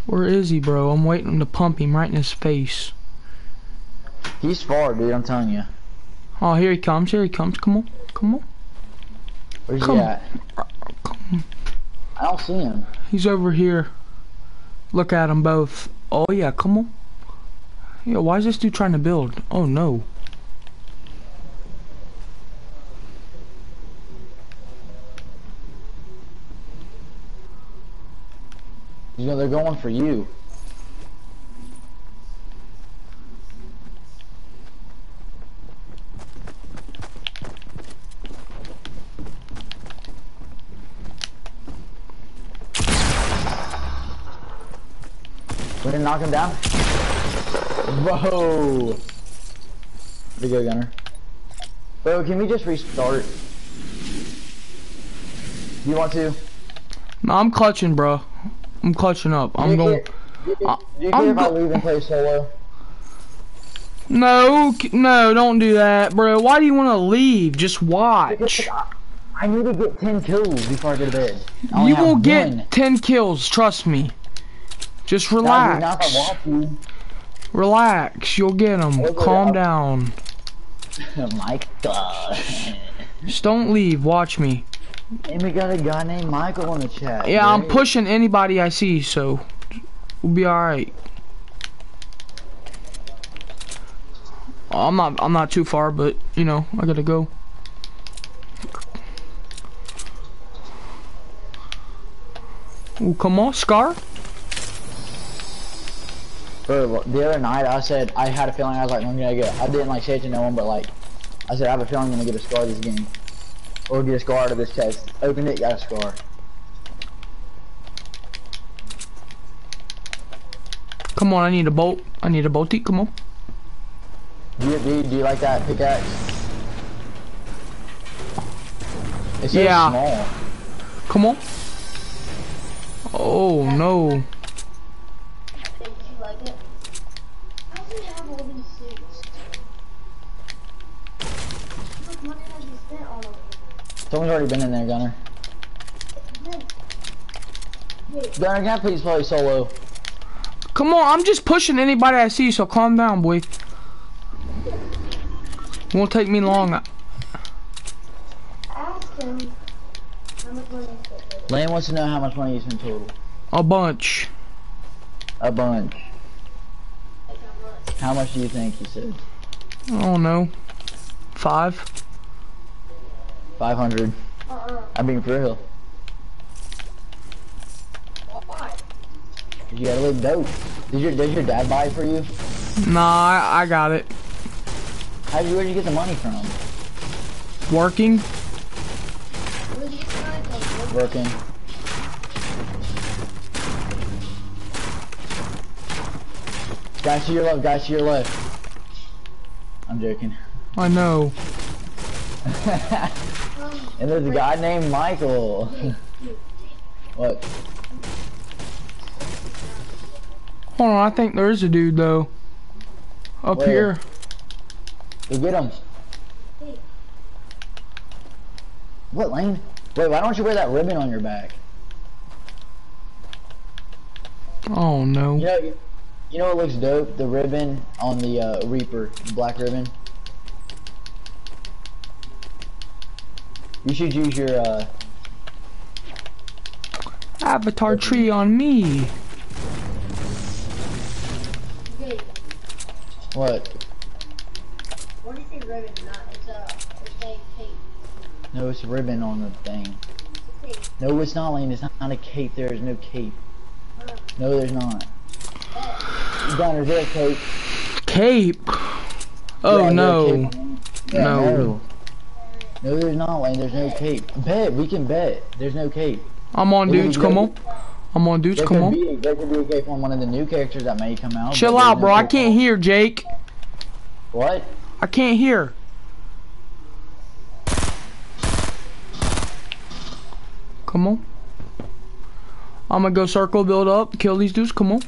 Where is he, bro? I'm waiting to pump him right in his face. He's far, dude. I'm telling you. Oh, here he comes. Here he comes. Come on. Come on. Where's Come he at? I don't see him. He's over here. Look at them both. Oh, yeah. Come on. Yeah, why is this dude trying to build? Oh, no. You know, they're going for you. We didn't knock him down? Whoa! Good, Gunner. Bro, can we just restart? You want to? No, I'm clutching, bro. I'm clutching up. I'm you going. care- Do you, do you if I leave and play solo? No, no, don't do that, bro. Why do you want to leave? Just watch. I need to get 10 kills before I go to bed. You will get one. 10 kills, trust me. Just relax. Now if I want to. Relax, you'll get them. Calm down. my god. Just don't leave. Watch me. and we got a guy named Michael in the chat. Yeah, I'm pushing anybody I see, so we'll be all right. I'm not. I'm not too far, but you know, I gotta go. Come on, Scar. Bro, the other night I said I had a feeling I was like I'm gonna get. I didn't like say it to no one, but like I said I have a feeling I'm gonna get a scar this game, or get a scar out of this chest. Opened it, got a scar. Come on, I need a bolt. I need a bolty. Come on. Do you, do you, do you like that pickaxe? It's so Yeah. small. Come on. Oh no. Did you like it? How do you have all these suits? How much money have you spent on them? Someone's already been in there, Gunner. Gunner, can I please play solo? Come on, I'm just pushing anybody I see, so calm down, boy. Won't take me long. Ask him how much money. Lane wants to know how much money you spent total. A bunch. A bunch. How much? How much do you think? He said. I don't know. Five. 500. Uh-uh. I'm being for real. Why? You gotta look dope. Did your Did your dad buy it for you? Nah, I, I got it. How did you Where did you get the money from? Working. Where'd you get the money from? Working. Guys to your left. Guys to your left. I'm joking. I know. And there's a guy named Michael. what? Hold on, I think there is a dude though. Up Where? here. Go get him. What lane? Wait, why don't you wear that ribbon on your back? Oh no. You know, you know what looks dope? The ribbon on the uh, Reaper, the black ribbon. You should use your uh, Avatar tree on me. What? what do you say ribbon? Not, it's a, it's a tape. No, it's a ribbon on the thing. Tape. No, it's not, Lane. It's not, not a cape. There is no cape. No, there's not. Gunner, is there a cape? Cape. Oh Yeah, is there a no. cape? Yeah, No. No, there's not, Wayne. There's no cape. Bet. We can bet. There's no cape. I'm on dudes, come gotta- on. I'm on dudes, There come on. Be, there could be a cape on one of the new characters that may come out. Chill out, no bro. I can't on- hear, Jake. What? I can't hear. Come on. I'm gonna go circle, build up, kill these dudes. Come on.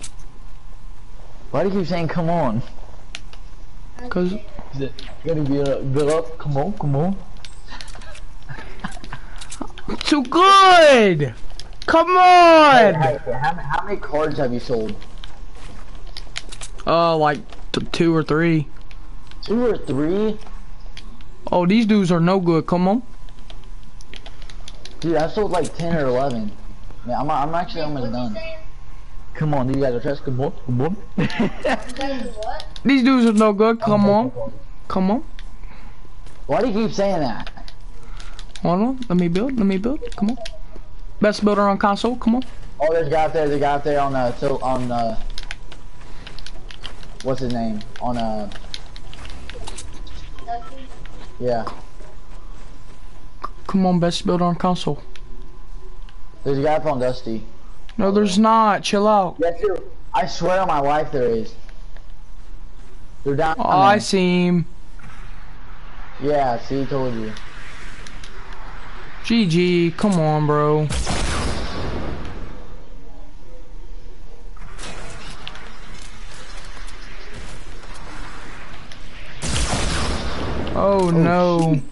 Why do you keep saying come on? Cause Is it gonna be a build up? Come on, come on. Too good. Come on. Hey, how, how many cards have you sold? Uh, like t- two or three. Two or three? Oh, these dudes are no good. Come on. Dude, I sold like 10 or 11. Yeah, I'm, I'm actually almost What's done. Come on, you guys are trust. Come on, come on. These dudes are no good. Come on. Come on. Why do you keep saying that? Hold on. Let me build. Let me build. Come on. Best builder on console. Come on. Oh, there's a guy up there. There's a guy up there on uh, so on uh, what's his name? On uh, yeah. Come on. Best builder on console. There's a guy up on Dusty. No, there's not. Chill out. Yes, sir. I swear on my life there is. They're down. Oh, I see him. Yeah, see, told you. GG. Come on, bro. Oh, oh no. shit.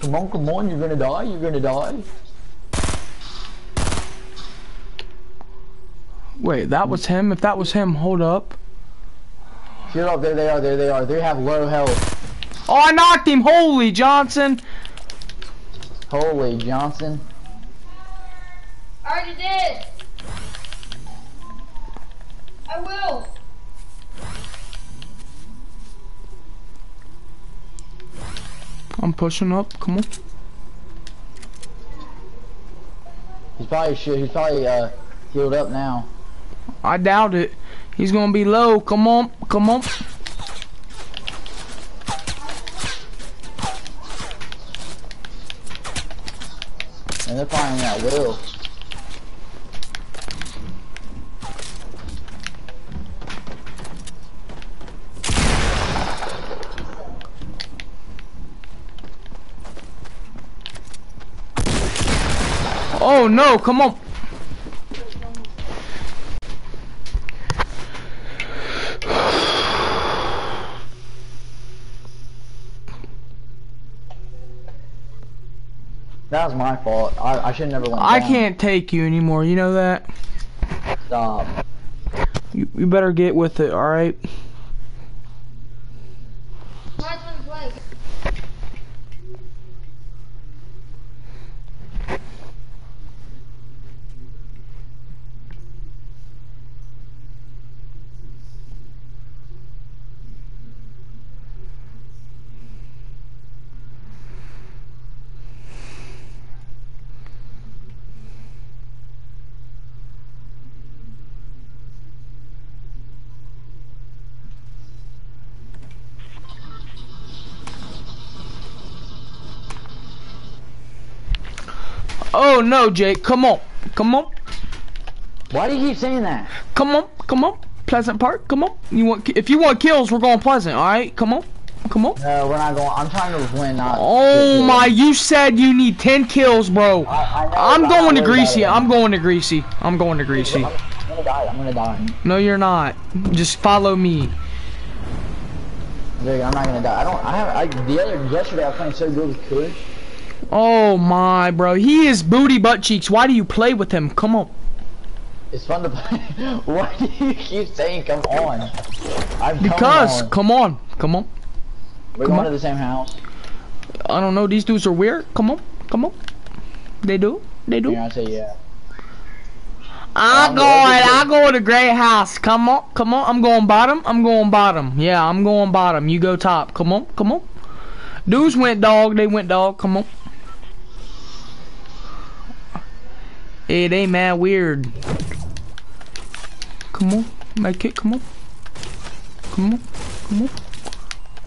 Come on, come on. You're gonna die. You're gonna die. Wait, that was him? If that was him, hold up. Shut up. There they are. There they are. They have low health. Oh, I knocked him! Holy Johnson! Holy Johnson. I already did. I will. I'm pushing up. Come on. He's probably shit. He's probably uh healed up now. I doubt it. He's gonna be low. Come on. Come on. And they're finding that will. Oh, no. Come on. That was my fault. I, I should never went I down. can't take you anymore. You know that? stop. You, you better get with it, alright? Oh, no, Jake. Come on. Come on. Why do you keep saying that? Come on. Come on. Pleasant Park. Come on. You want? If you want kills, we're going Pleasant, alright? Come on. Come on. No, we're not going. I'm trying to win, not. Oh my, you said you need 10 kills, bro. I, I know, I'm but going to Greasy. I'm going to Greasy. I'm going to Greasy. I'm gonna die. I'm gonna die. No, you're not. Just follow me. Dude, I'm not gonna die. I don't. I have. I the other yesterday I was playing so good with Kush. Oh my, bro. He is booty butt cheeks. Why do you play with him? Come on. It's fun to play. Why do you keep saying come on? I'm Because, on. come on. Come on. we're come going on. to the same house. I don't know. These dudes are weird. Come on. Come on. They do. They do. Here, I say yeah. I'm Um, going. everything- I go to the Great House. Come on. Come on. I'm going bottom. I'm going bottom. Yeah, I'm going bottom. You go top. Come on. Come on. Dudes went dog. They went dog. Come on. It ain't mad weird. Come on. Make it. Come on. Come on. Come on.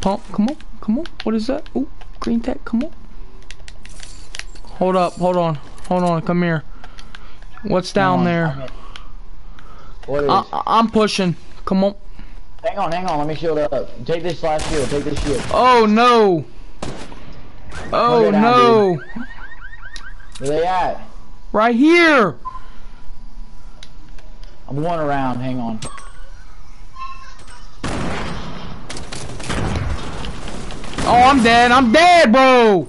Pump. Come on. Come on. What is that? Ooh. Green tech, come on. Hold up, hold on, hold on, come here. What's down there? I'm. What is? I, I'm pushing. Come on. hang on, hang on. Let me shield up. Take this last shield. Take this shield. Oh no. Oh down, no. Where they at? Right here. I'm going around. Hang on. Oh, I'm dead. I'm dead, bro.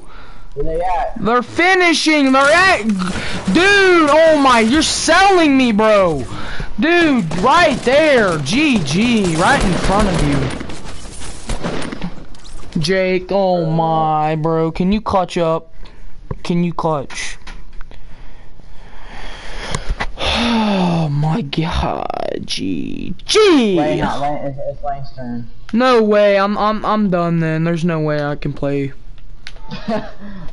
Where they at? They're finishing. They're at. Dude, oh my, you're selling me, bro. Dude, right there. GG, right in front of you. Jake, oh my, bro. Can you clutch up? Can you clutch? Oh my god, GG. Lane, not Lane. It's, it's Lane's turn. No way. I'm I'm I'm done then. There's no way I can play.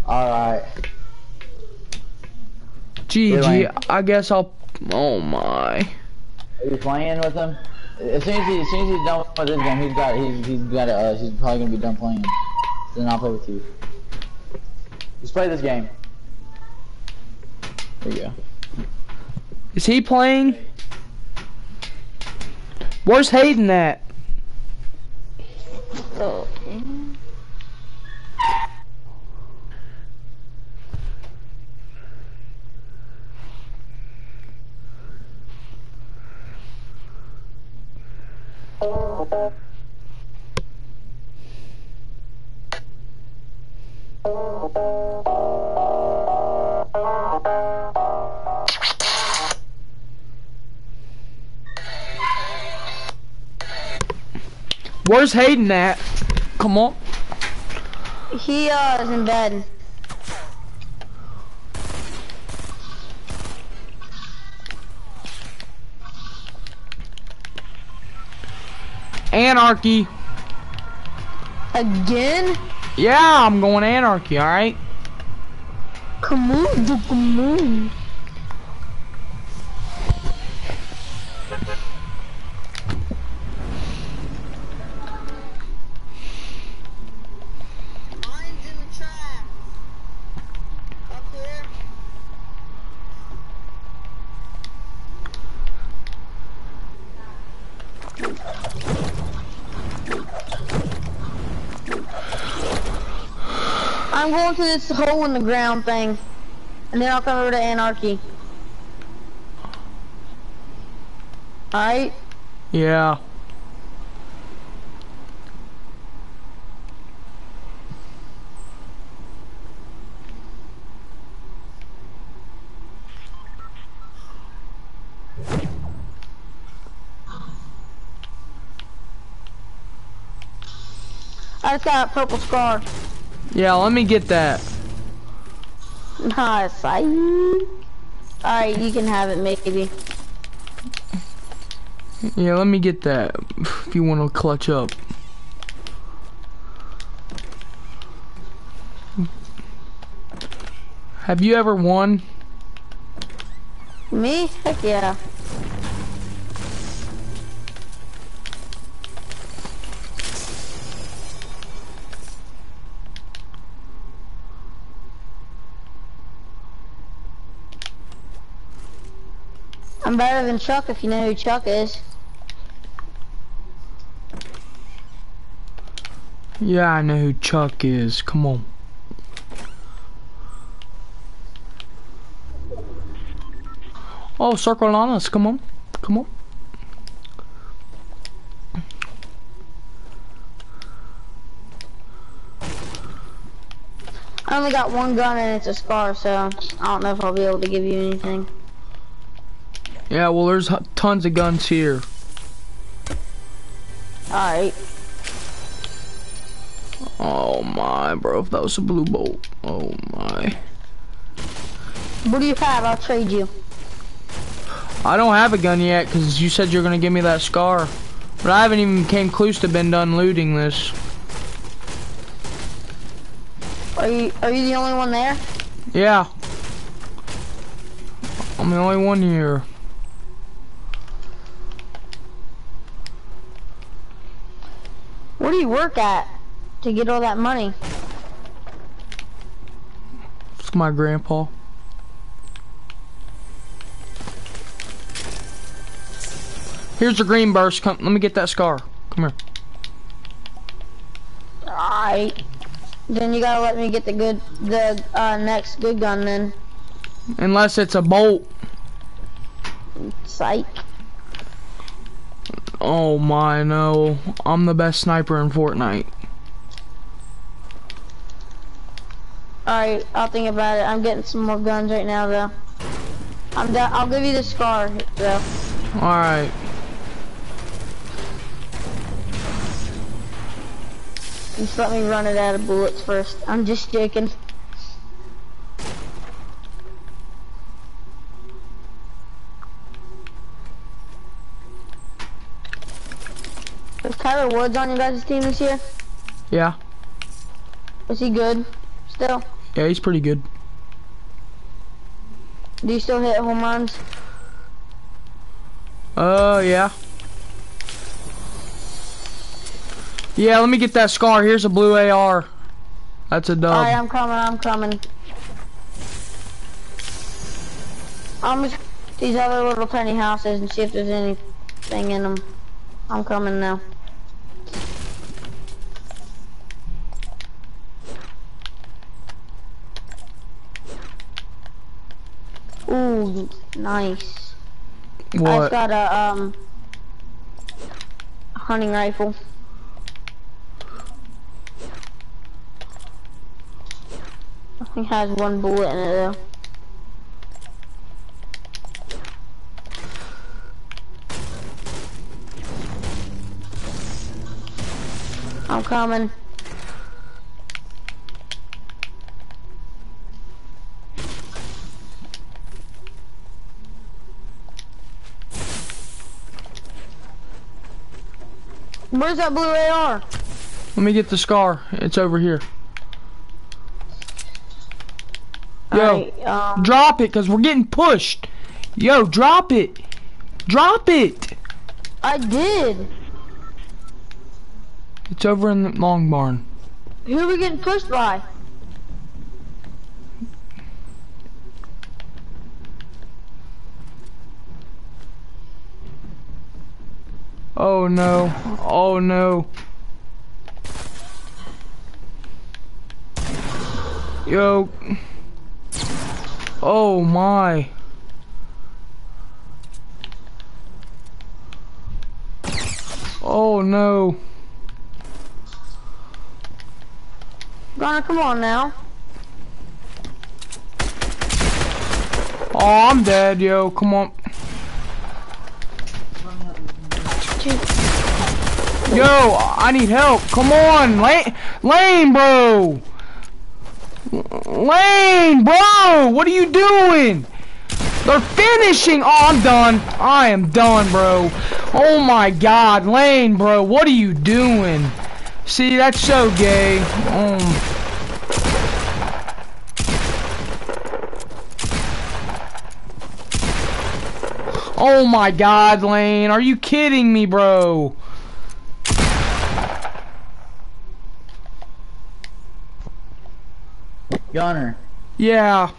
All right. GG. I guess I'll. Oh my. Are you playing with him? As soon as he, as soon as he's done with this game, he's got, he's, he's got, uh, he's probably gonna be done playing. Then I'll play with you. Let's play this game. There you go. Is he playing? Where's Hayden at? Oh. Where's Hayden at? Come on. He uh is in bed. Anarchy. Again? Yeah, I'm going anarchy. All right. Come on, dude, come on. Mine's in the trap. Up here. I'm going to this hole in the ground thing. And then I'll come over to Anarchy. Alright? Yeah. I just got a purple scar. Yeah. Let me get that. Nice. Alright, you can have it maybe. Yeah. Let me get that. If you want to clutch up. Have you ever won? Me? Heck yeah. I'm better than Chuck if you know who Chuck is. Yeah, I know who Chuck is. Come on. Oh, circle on us. Come on. Come on. I only got one gun and it's a scar, so I don't know if I'll be able to give you anything. Yeah, well, there's tons of guns here. Alright. Oh my, bro. If that was a blue bolt. Oh my. What do you have? I'll trade you. I don't have a gun yet because you said you're gonna give me that scar. But I haven't even came close to been done looting this. Are you are you the only one there? Yeah. I'm the only one here. Where do you work at to get all that money? It's my grandpa. Here's the green burst. Come, let me get that scar. Come here. Alright. Then you gotta let me get the good, the uh, next good gun then. Unless it's a bolt. Psych. Oh my no. I'm the best sniper in Fortnite. Alright, I'll think about it. I'm getting some more guns right now though. I'm done. I'll give you the scar though. Alright. Just let me run it out of bullets first. I'm just joking. Woods on your guys' team this year? Yeah. Is he good? Still? Yeah, he's pretty good. Do you still hit home runs? Uh, yeah. Yeah, let me get that scar. Here's a blue AR. That's a dub. Alright, I'm coming, I'm coming. I'm just these other little tiny houses and see if there's anything in them. I'm coming now. Ooh, nice. I've got a um hunting rifle. I think it has one bullet in it though. I'm coming. Where's that blue AR? Let me get the scar. It's over here. Yo, Alright, um, drop it, cause we're getting pushed. Yo, drop it. Drop it. I did. It's over in the long barn. Who are we getting pushed by? Oh no. Oh no. Yo. Oh my. Oh no. Gunner, come on now. Oh, I'm dead, yo. Come on. Yo, I need help. Come on, Lane, Lane, bro. Lane, bro. What are you doing? They're finishing. Oh, I'm done. I am done, bro. Oh my God, Lane, bro. What are you doing? See, that's so gay. Um. Oh my God, Lane. Are you kidding me, bro? Gunner. Yeah.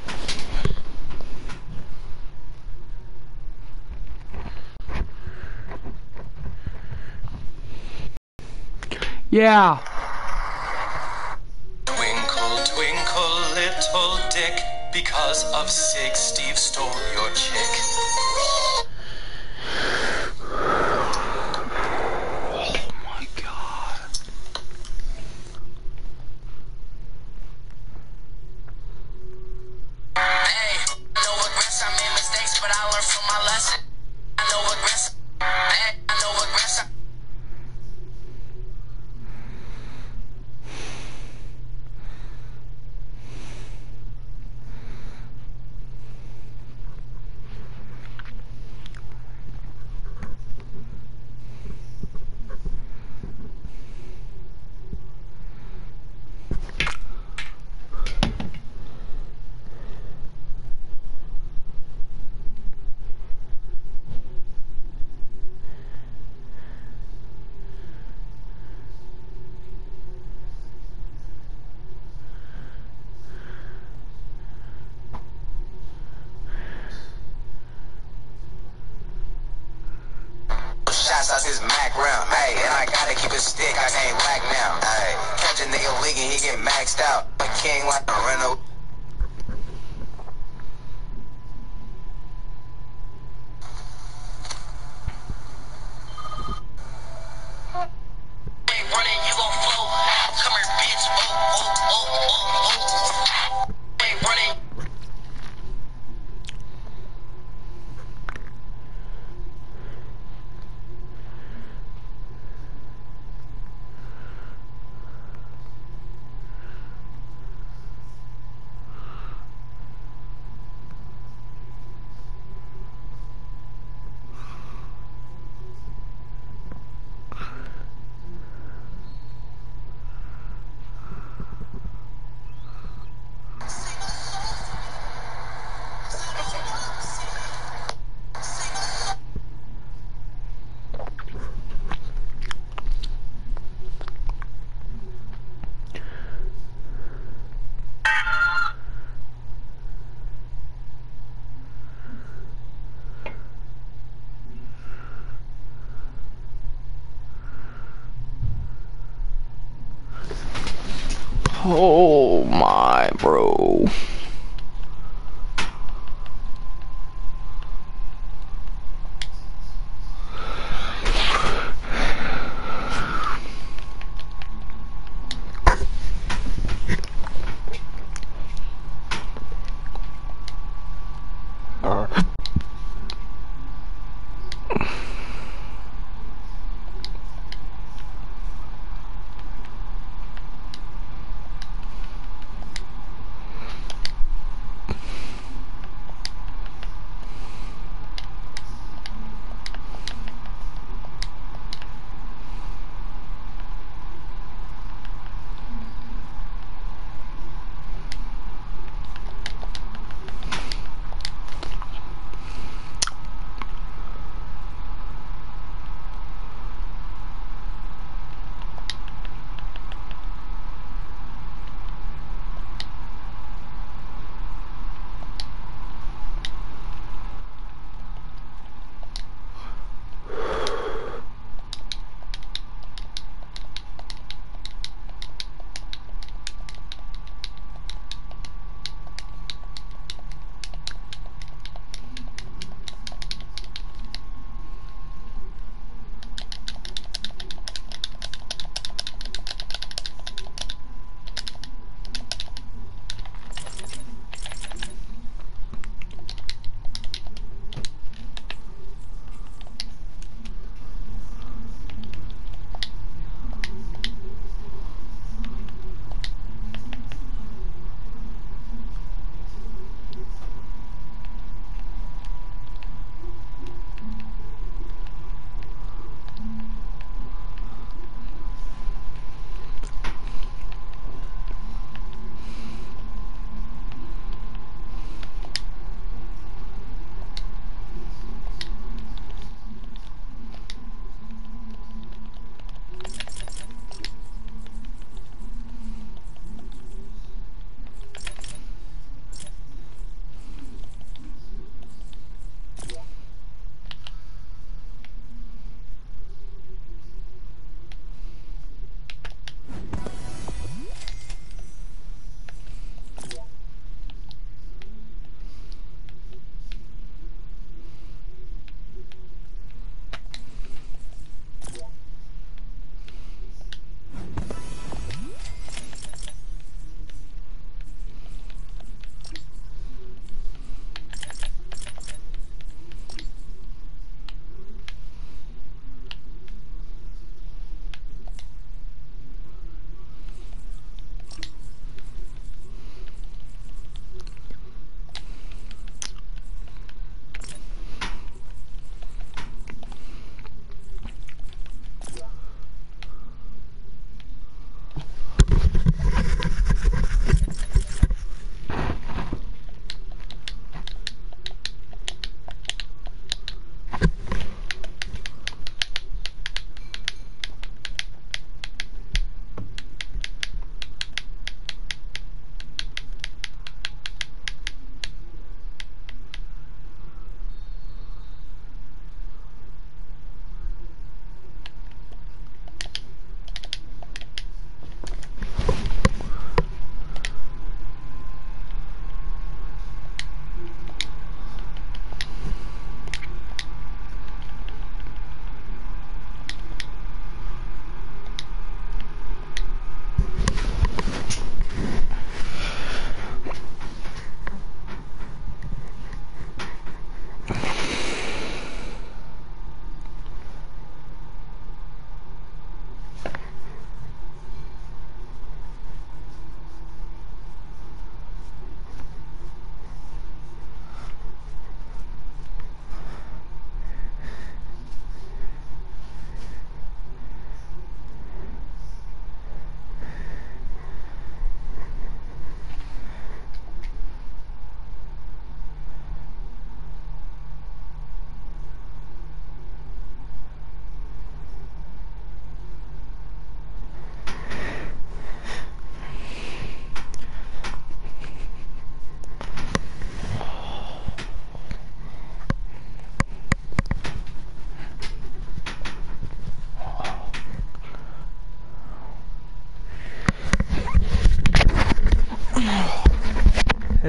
Yeah. Twinkle, twinkle, little dick, because of Sig, Steve stole your chick.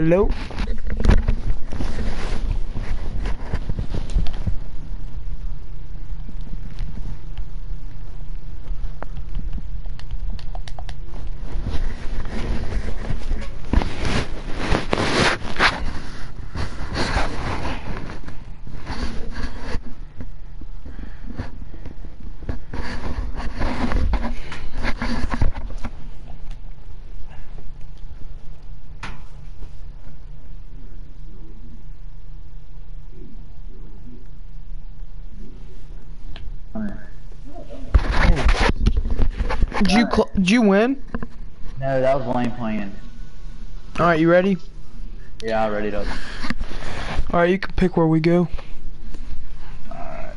Hello? Did you cl- did you win? No, that was Lane playing. All right, you ready? Yeah, I ready to. All right, you can pick where we go. Alright.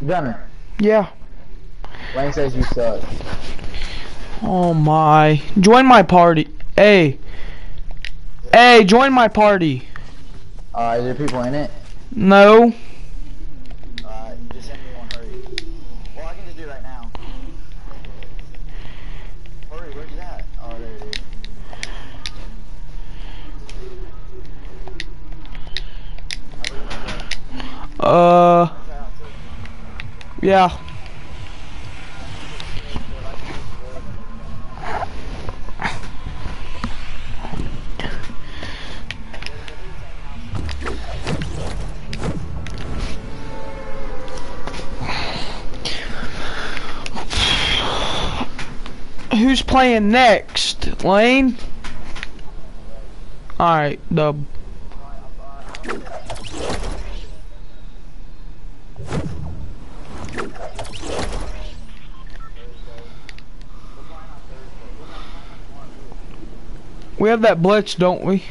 You done it. Yeah. Lane says you suck. Oh my. Join my party. Hey. Hey, join my party. Uh, is there people in it? No. Uh, just send me one, hurry. Well, I can just do it right now. Hurry, where's that? Oh, there it is. Uh. Yeah. Who's playing next? Lane? Alright, dub. Have that blitz, don't we?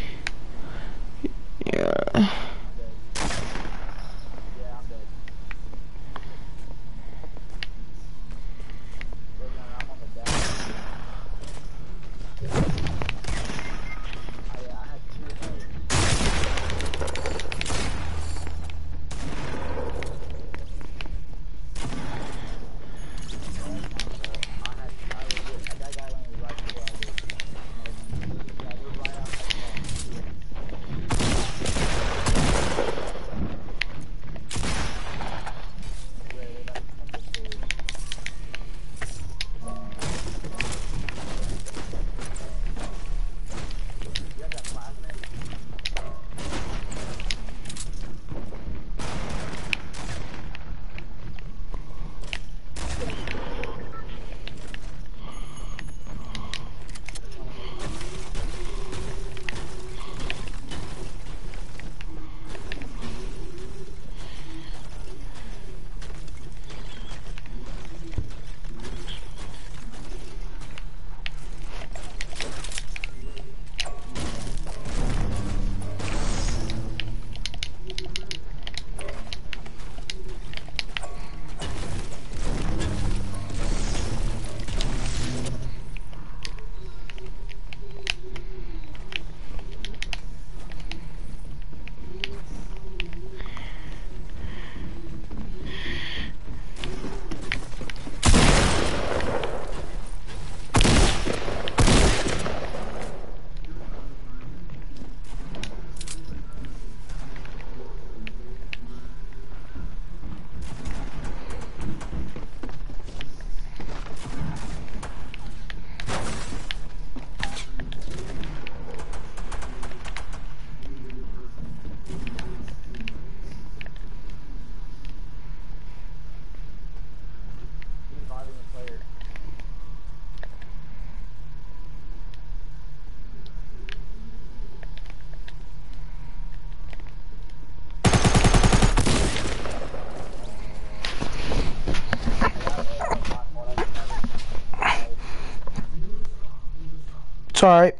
It's alright.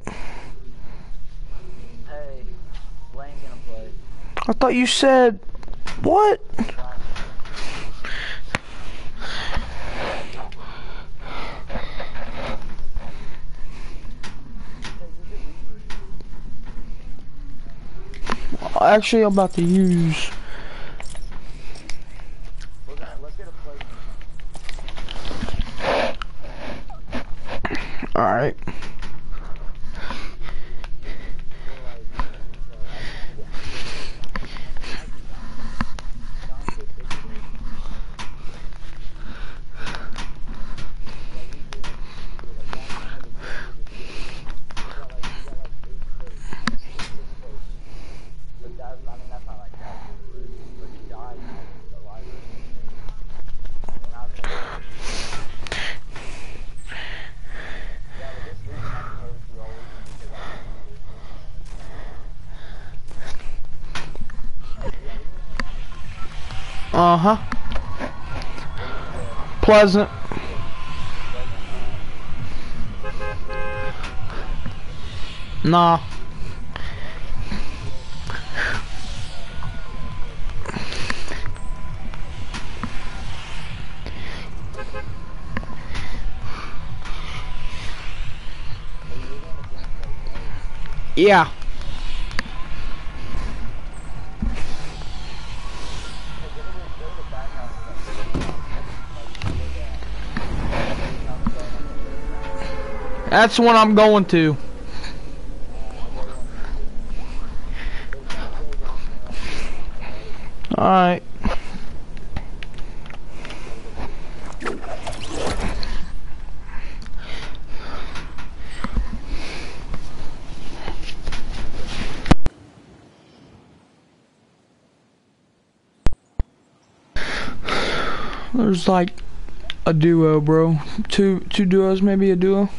Hey, Blaine gonna play. I thought you said what? Actually, I'm about to use. We're gonna, let's get a play. All right. But that, I mean, that's not like that. But he died in the library. And I was like, yeah, but this weekend I can play with you all weekend because I Uh huh. Pleasant. Nah. Yeah. That's what I'm going to. Alright. There's like a duo, bro. Two two duos, maybe a duo.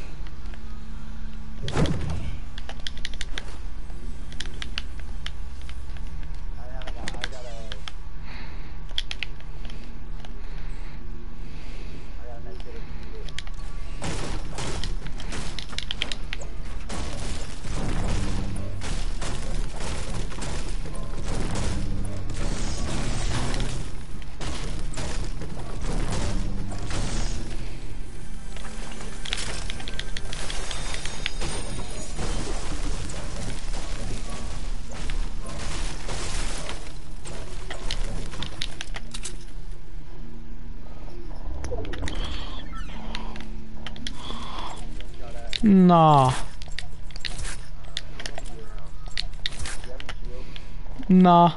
Nah.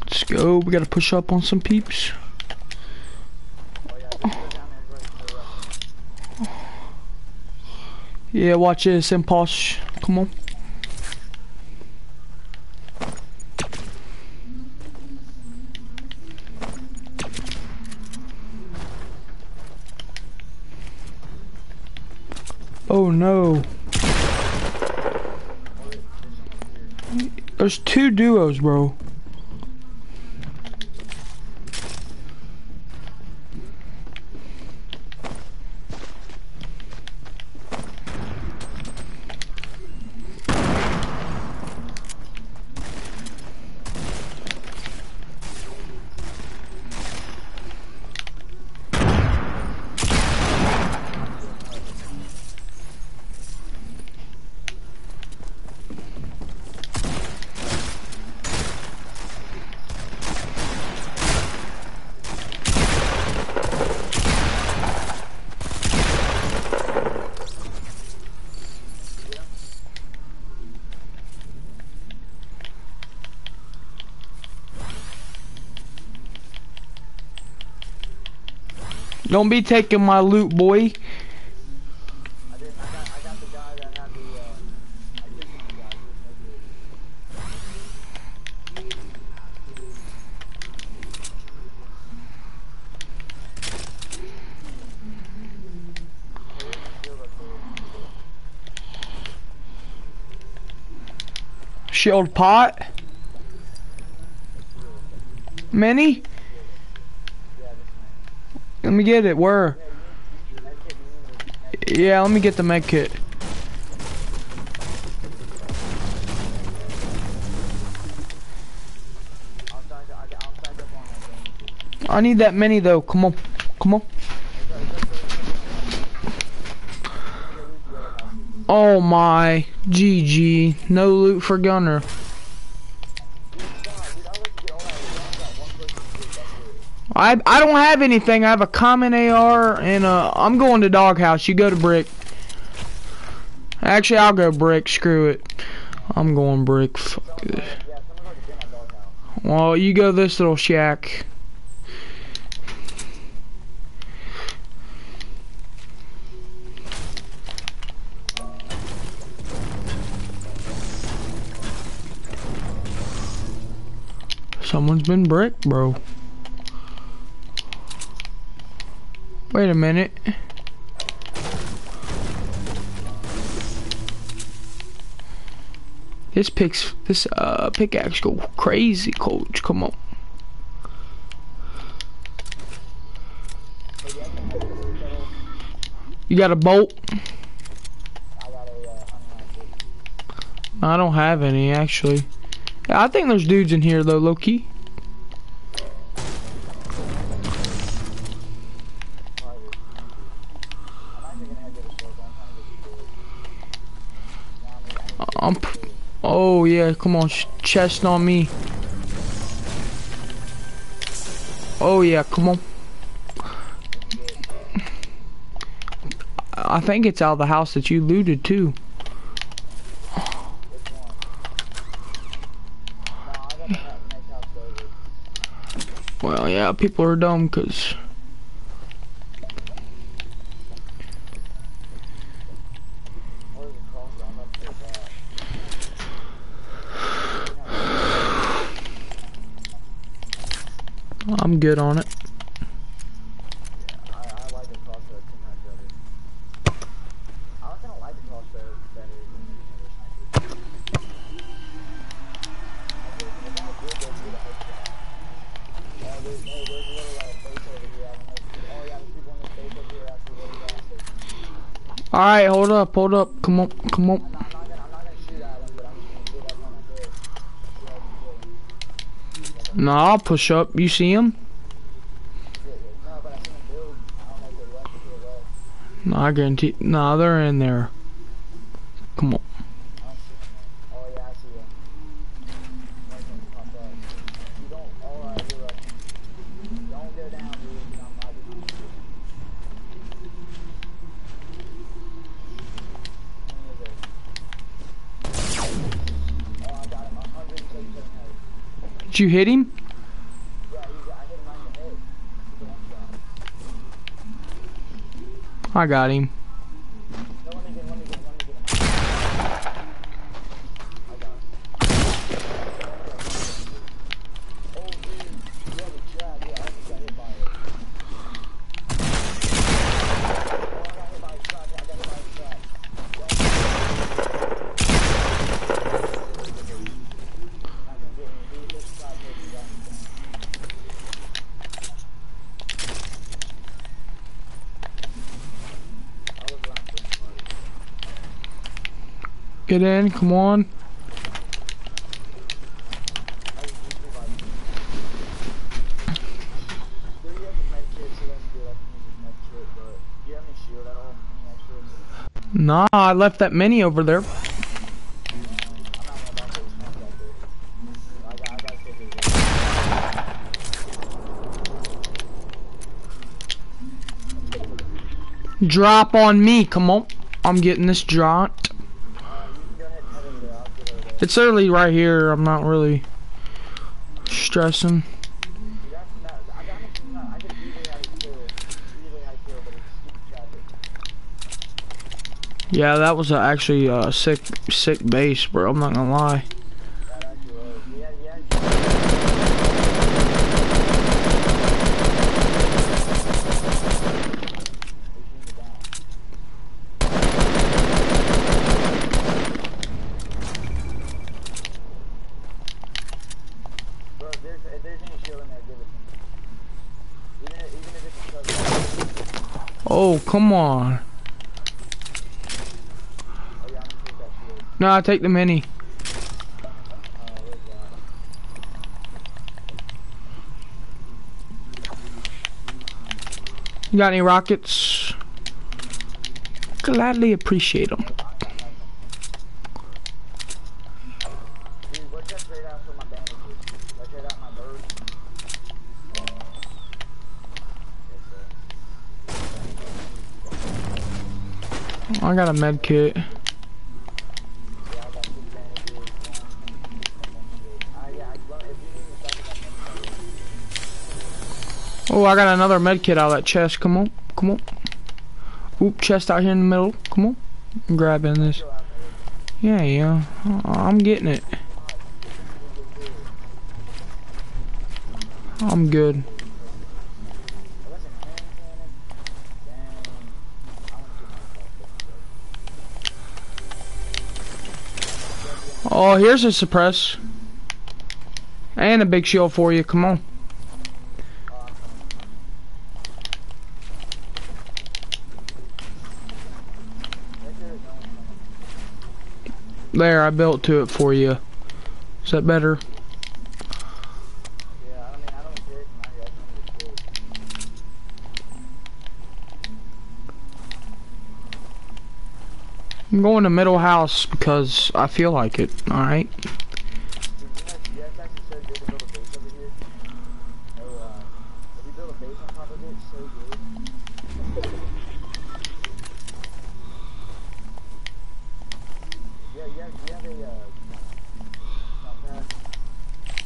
Let's go. We gotta push up on some peeps. Yeah, watch this, impulse. Come on. Oh no. There's two duos, bro. Don't be taking my loot, boy. Shield pot. Many? Let me get it. Where? Yeah, let me get the med kit. I need that many though. Come on. Come on. Oh my. GG. No loot for Gunner. I I don't have anything. I have a common AR and uh I'm going to doghouse. You go to brick. Actually, I'll go brick. Screw it. I'm going brick. Fuck. Well, you go this little shack. Someone's been brick, bro. Wait a minute. This picks this uh pickaxe go crazy, coach. Come on. You got a bolt? I don't have any actually. I think there's dudes in here though, low I'm. Oh yeah, come on, chest on me. Oh yeah, come on. I think it's out of the house that you looted too. Well, yeah, people are dumb because. I'm good on it. Alright, hold up, hold up. Come on, come on. Nah, I'll push up. You see him? Nah, I guarantee. Nah, they're in there. Come on. Did you hit him? I got him. Get in, come on. Nah, I left that mini over there. Drop on me, come on. I'm getting this jaunt. It's early right here. I'm not really stressing. Yeah, that was actually a sick, sick base, bro. I'm not gonna lie. Bro, if there's, if there's any shield in there, give it to me. Even if, even if it's a struggle. Oh, come on. No, I take the mini. You got any rockets? Gladly appreciate them. Dude, what's that trade out for my bandages? Let's trade out my bird. I got a med kit. Oh, I got another med kit out of that chest. Come on, come on. Oop, chest out here in the middle. Come on. I'm grabbing this. Yeah, yeah. Uh, I'm getting it. I'm good. Oh, here's a suppress. And a big shield for you. Come on. There, I built to it for you. Is that better? Yeah, I mean, I don't care. Now you're asking me to quit. I'm going to middle house because I feel like it. Alright.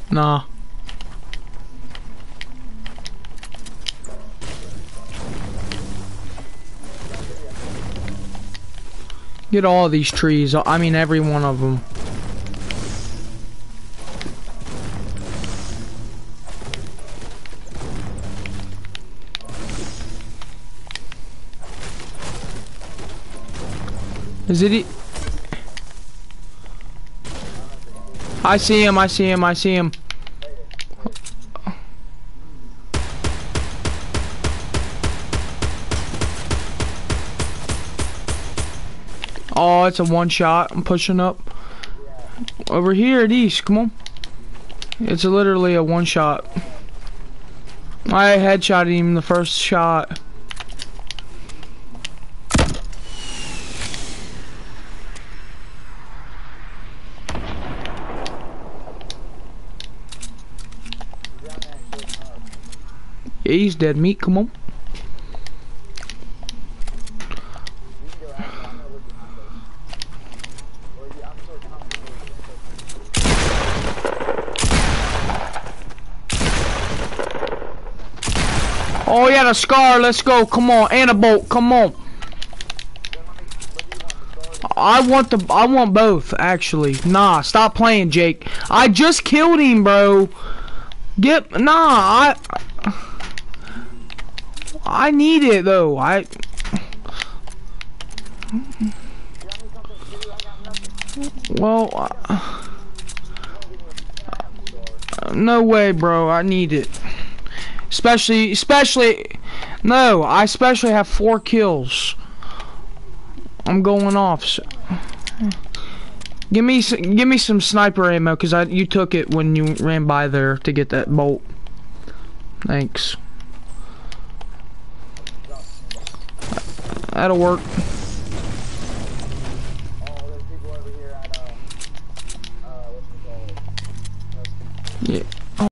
Dude, Get all these trees. I mean, every one of them. Is it? E I see him. I see him. I see him. It's a one shot. I'm pushing up. Over here at east. Come on. It's literally a one shot. I headshotted him the first shot. He's dead meat. Come on. You can go out there, I'm gonna look behind us. Or you, I'm so comfortable with this. Yeah, the scar. Let's go. Come on. And a bolt. Come on. I want the I want both actually. Nah, stop playing, Jake. I just killed him, bro. Get nah, I I need it though. I Well, uh, no way, bro. I need it. Especially especially no, I especially have 4 kills. I'm going off. So. Give me give me some sniper ammo because I you took it when you ran by there to get that bolt. Thanks. That'll work. Yeah. Oh.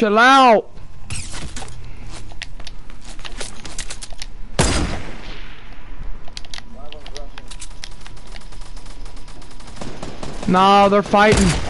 Chill out. One of them's rushing. No, they're fighting.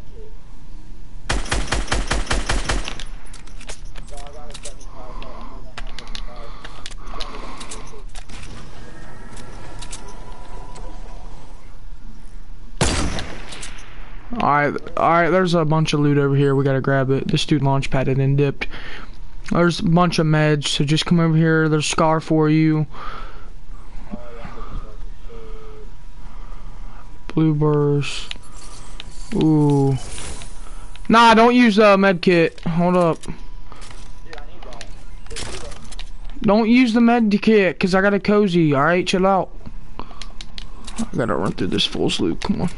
Alright, alright, there's a bunch of loot over here. We gotta grab it. This dude launch padded and dipped. There's a bunch of meds, so just come over here. There's Scar for you. Blue burst. Ooh. Nah, don't use the med kit. Hold up. Don't use the med kit, cause I got a cozy. Alright, chill out. I gotta run through this full loop. Come on.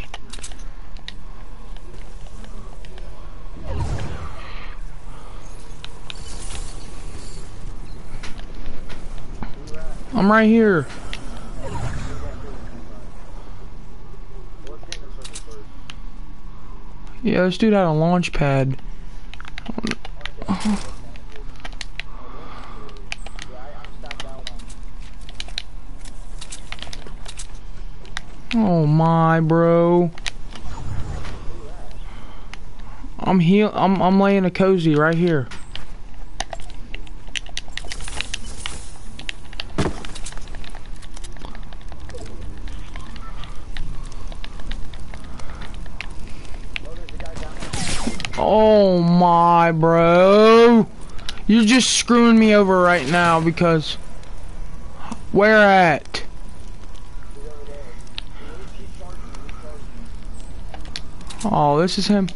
I'm right here. Yeah, this dude had a launch pad. Oh my, bro. I'm heal. I'm I'm laying a cozy right here. Oh my, bro. You're just screwing me over right now because. Where at? Oh, this is him.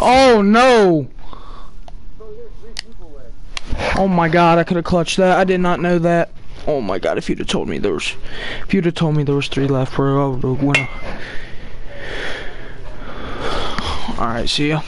Oh no! Oh my god, I could have clutched that. I did not know that. Oh my god, if you'd have told me there was if you'd have told me there was three left, bro, I would have won. Alright, see ya.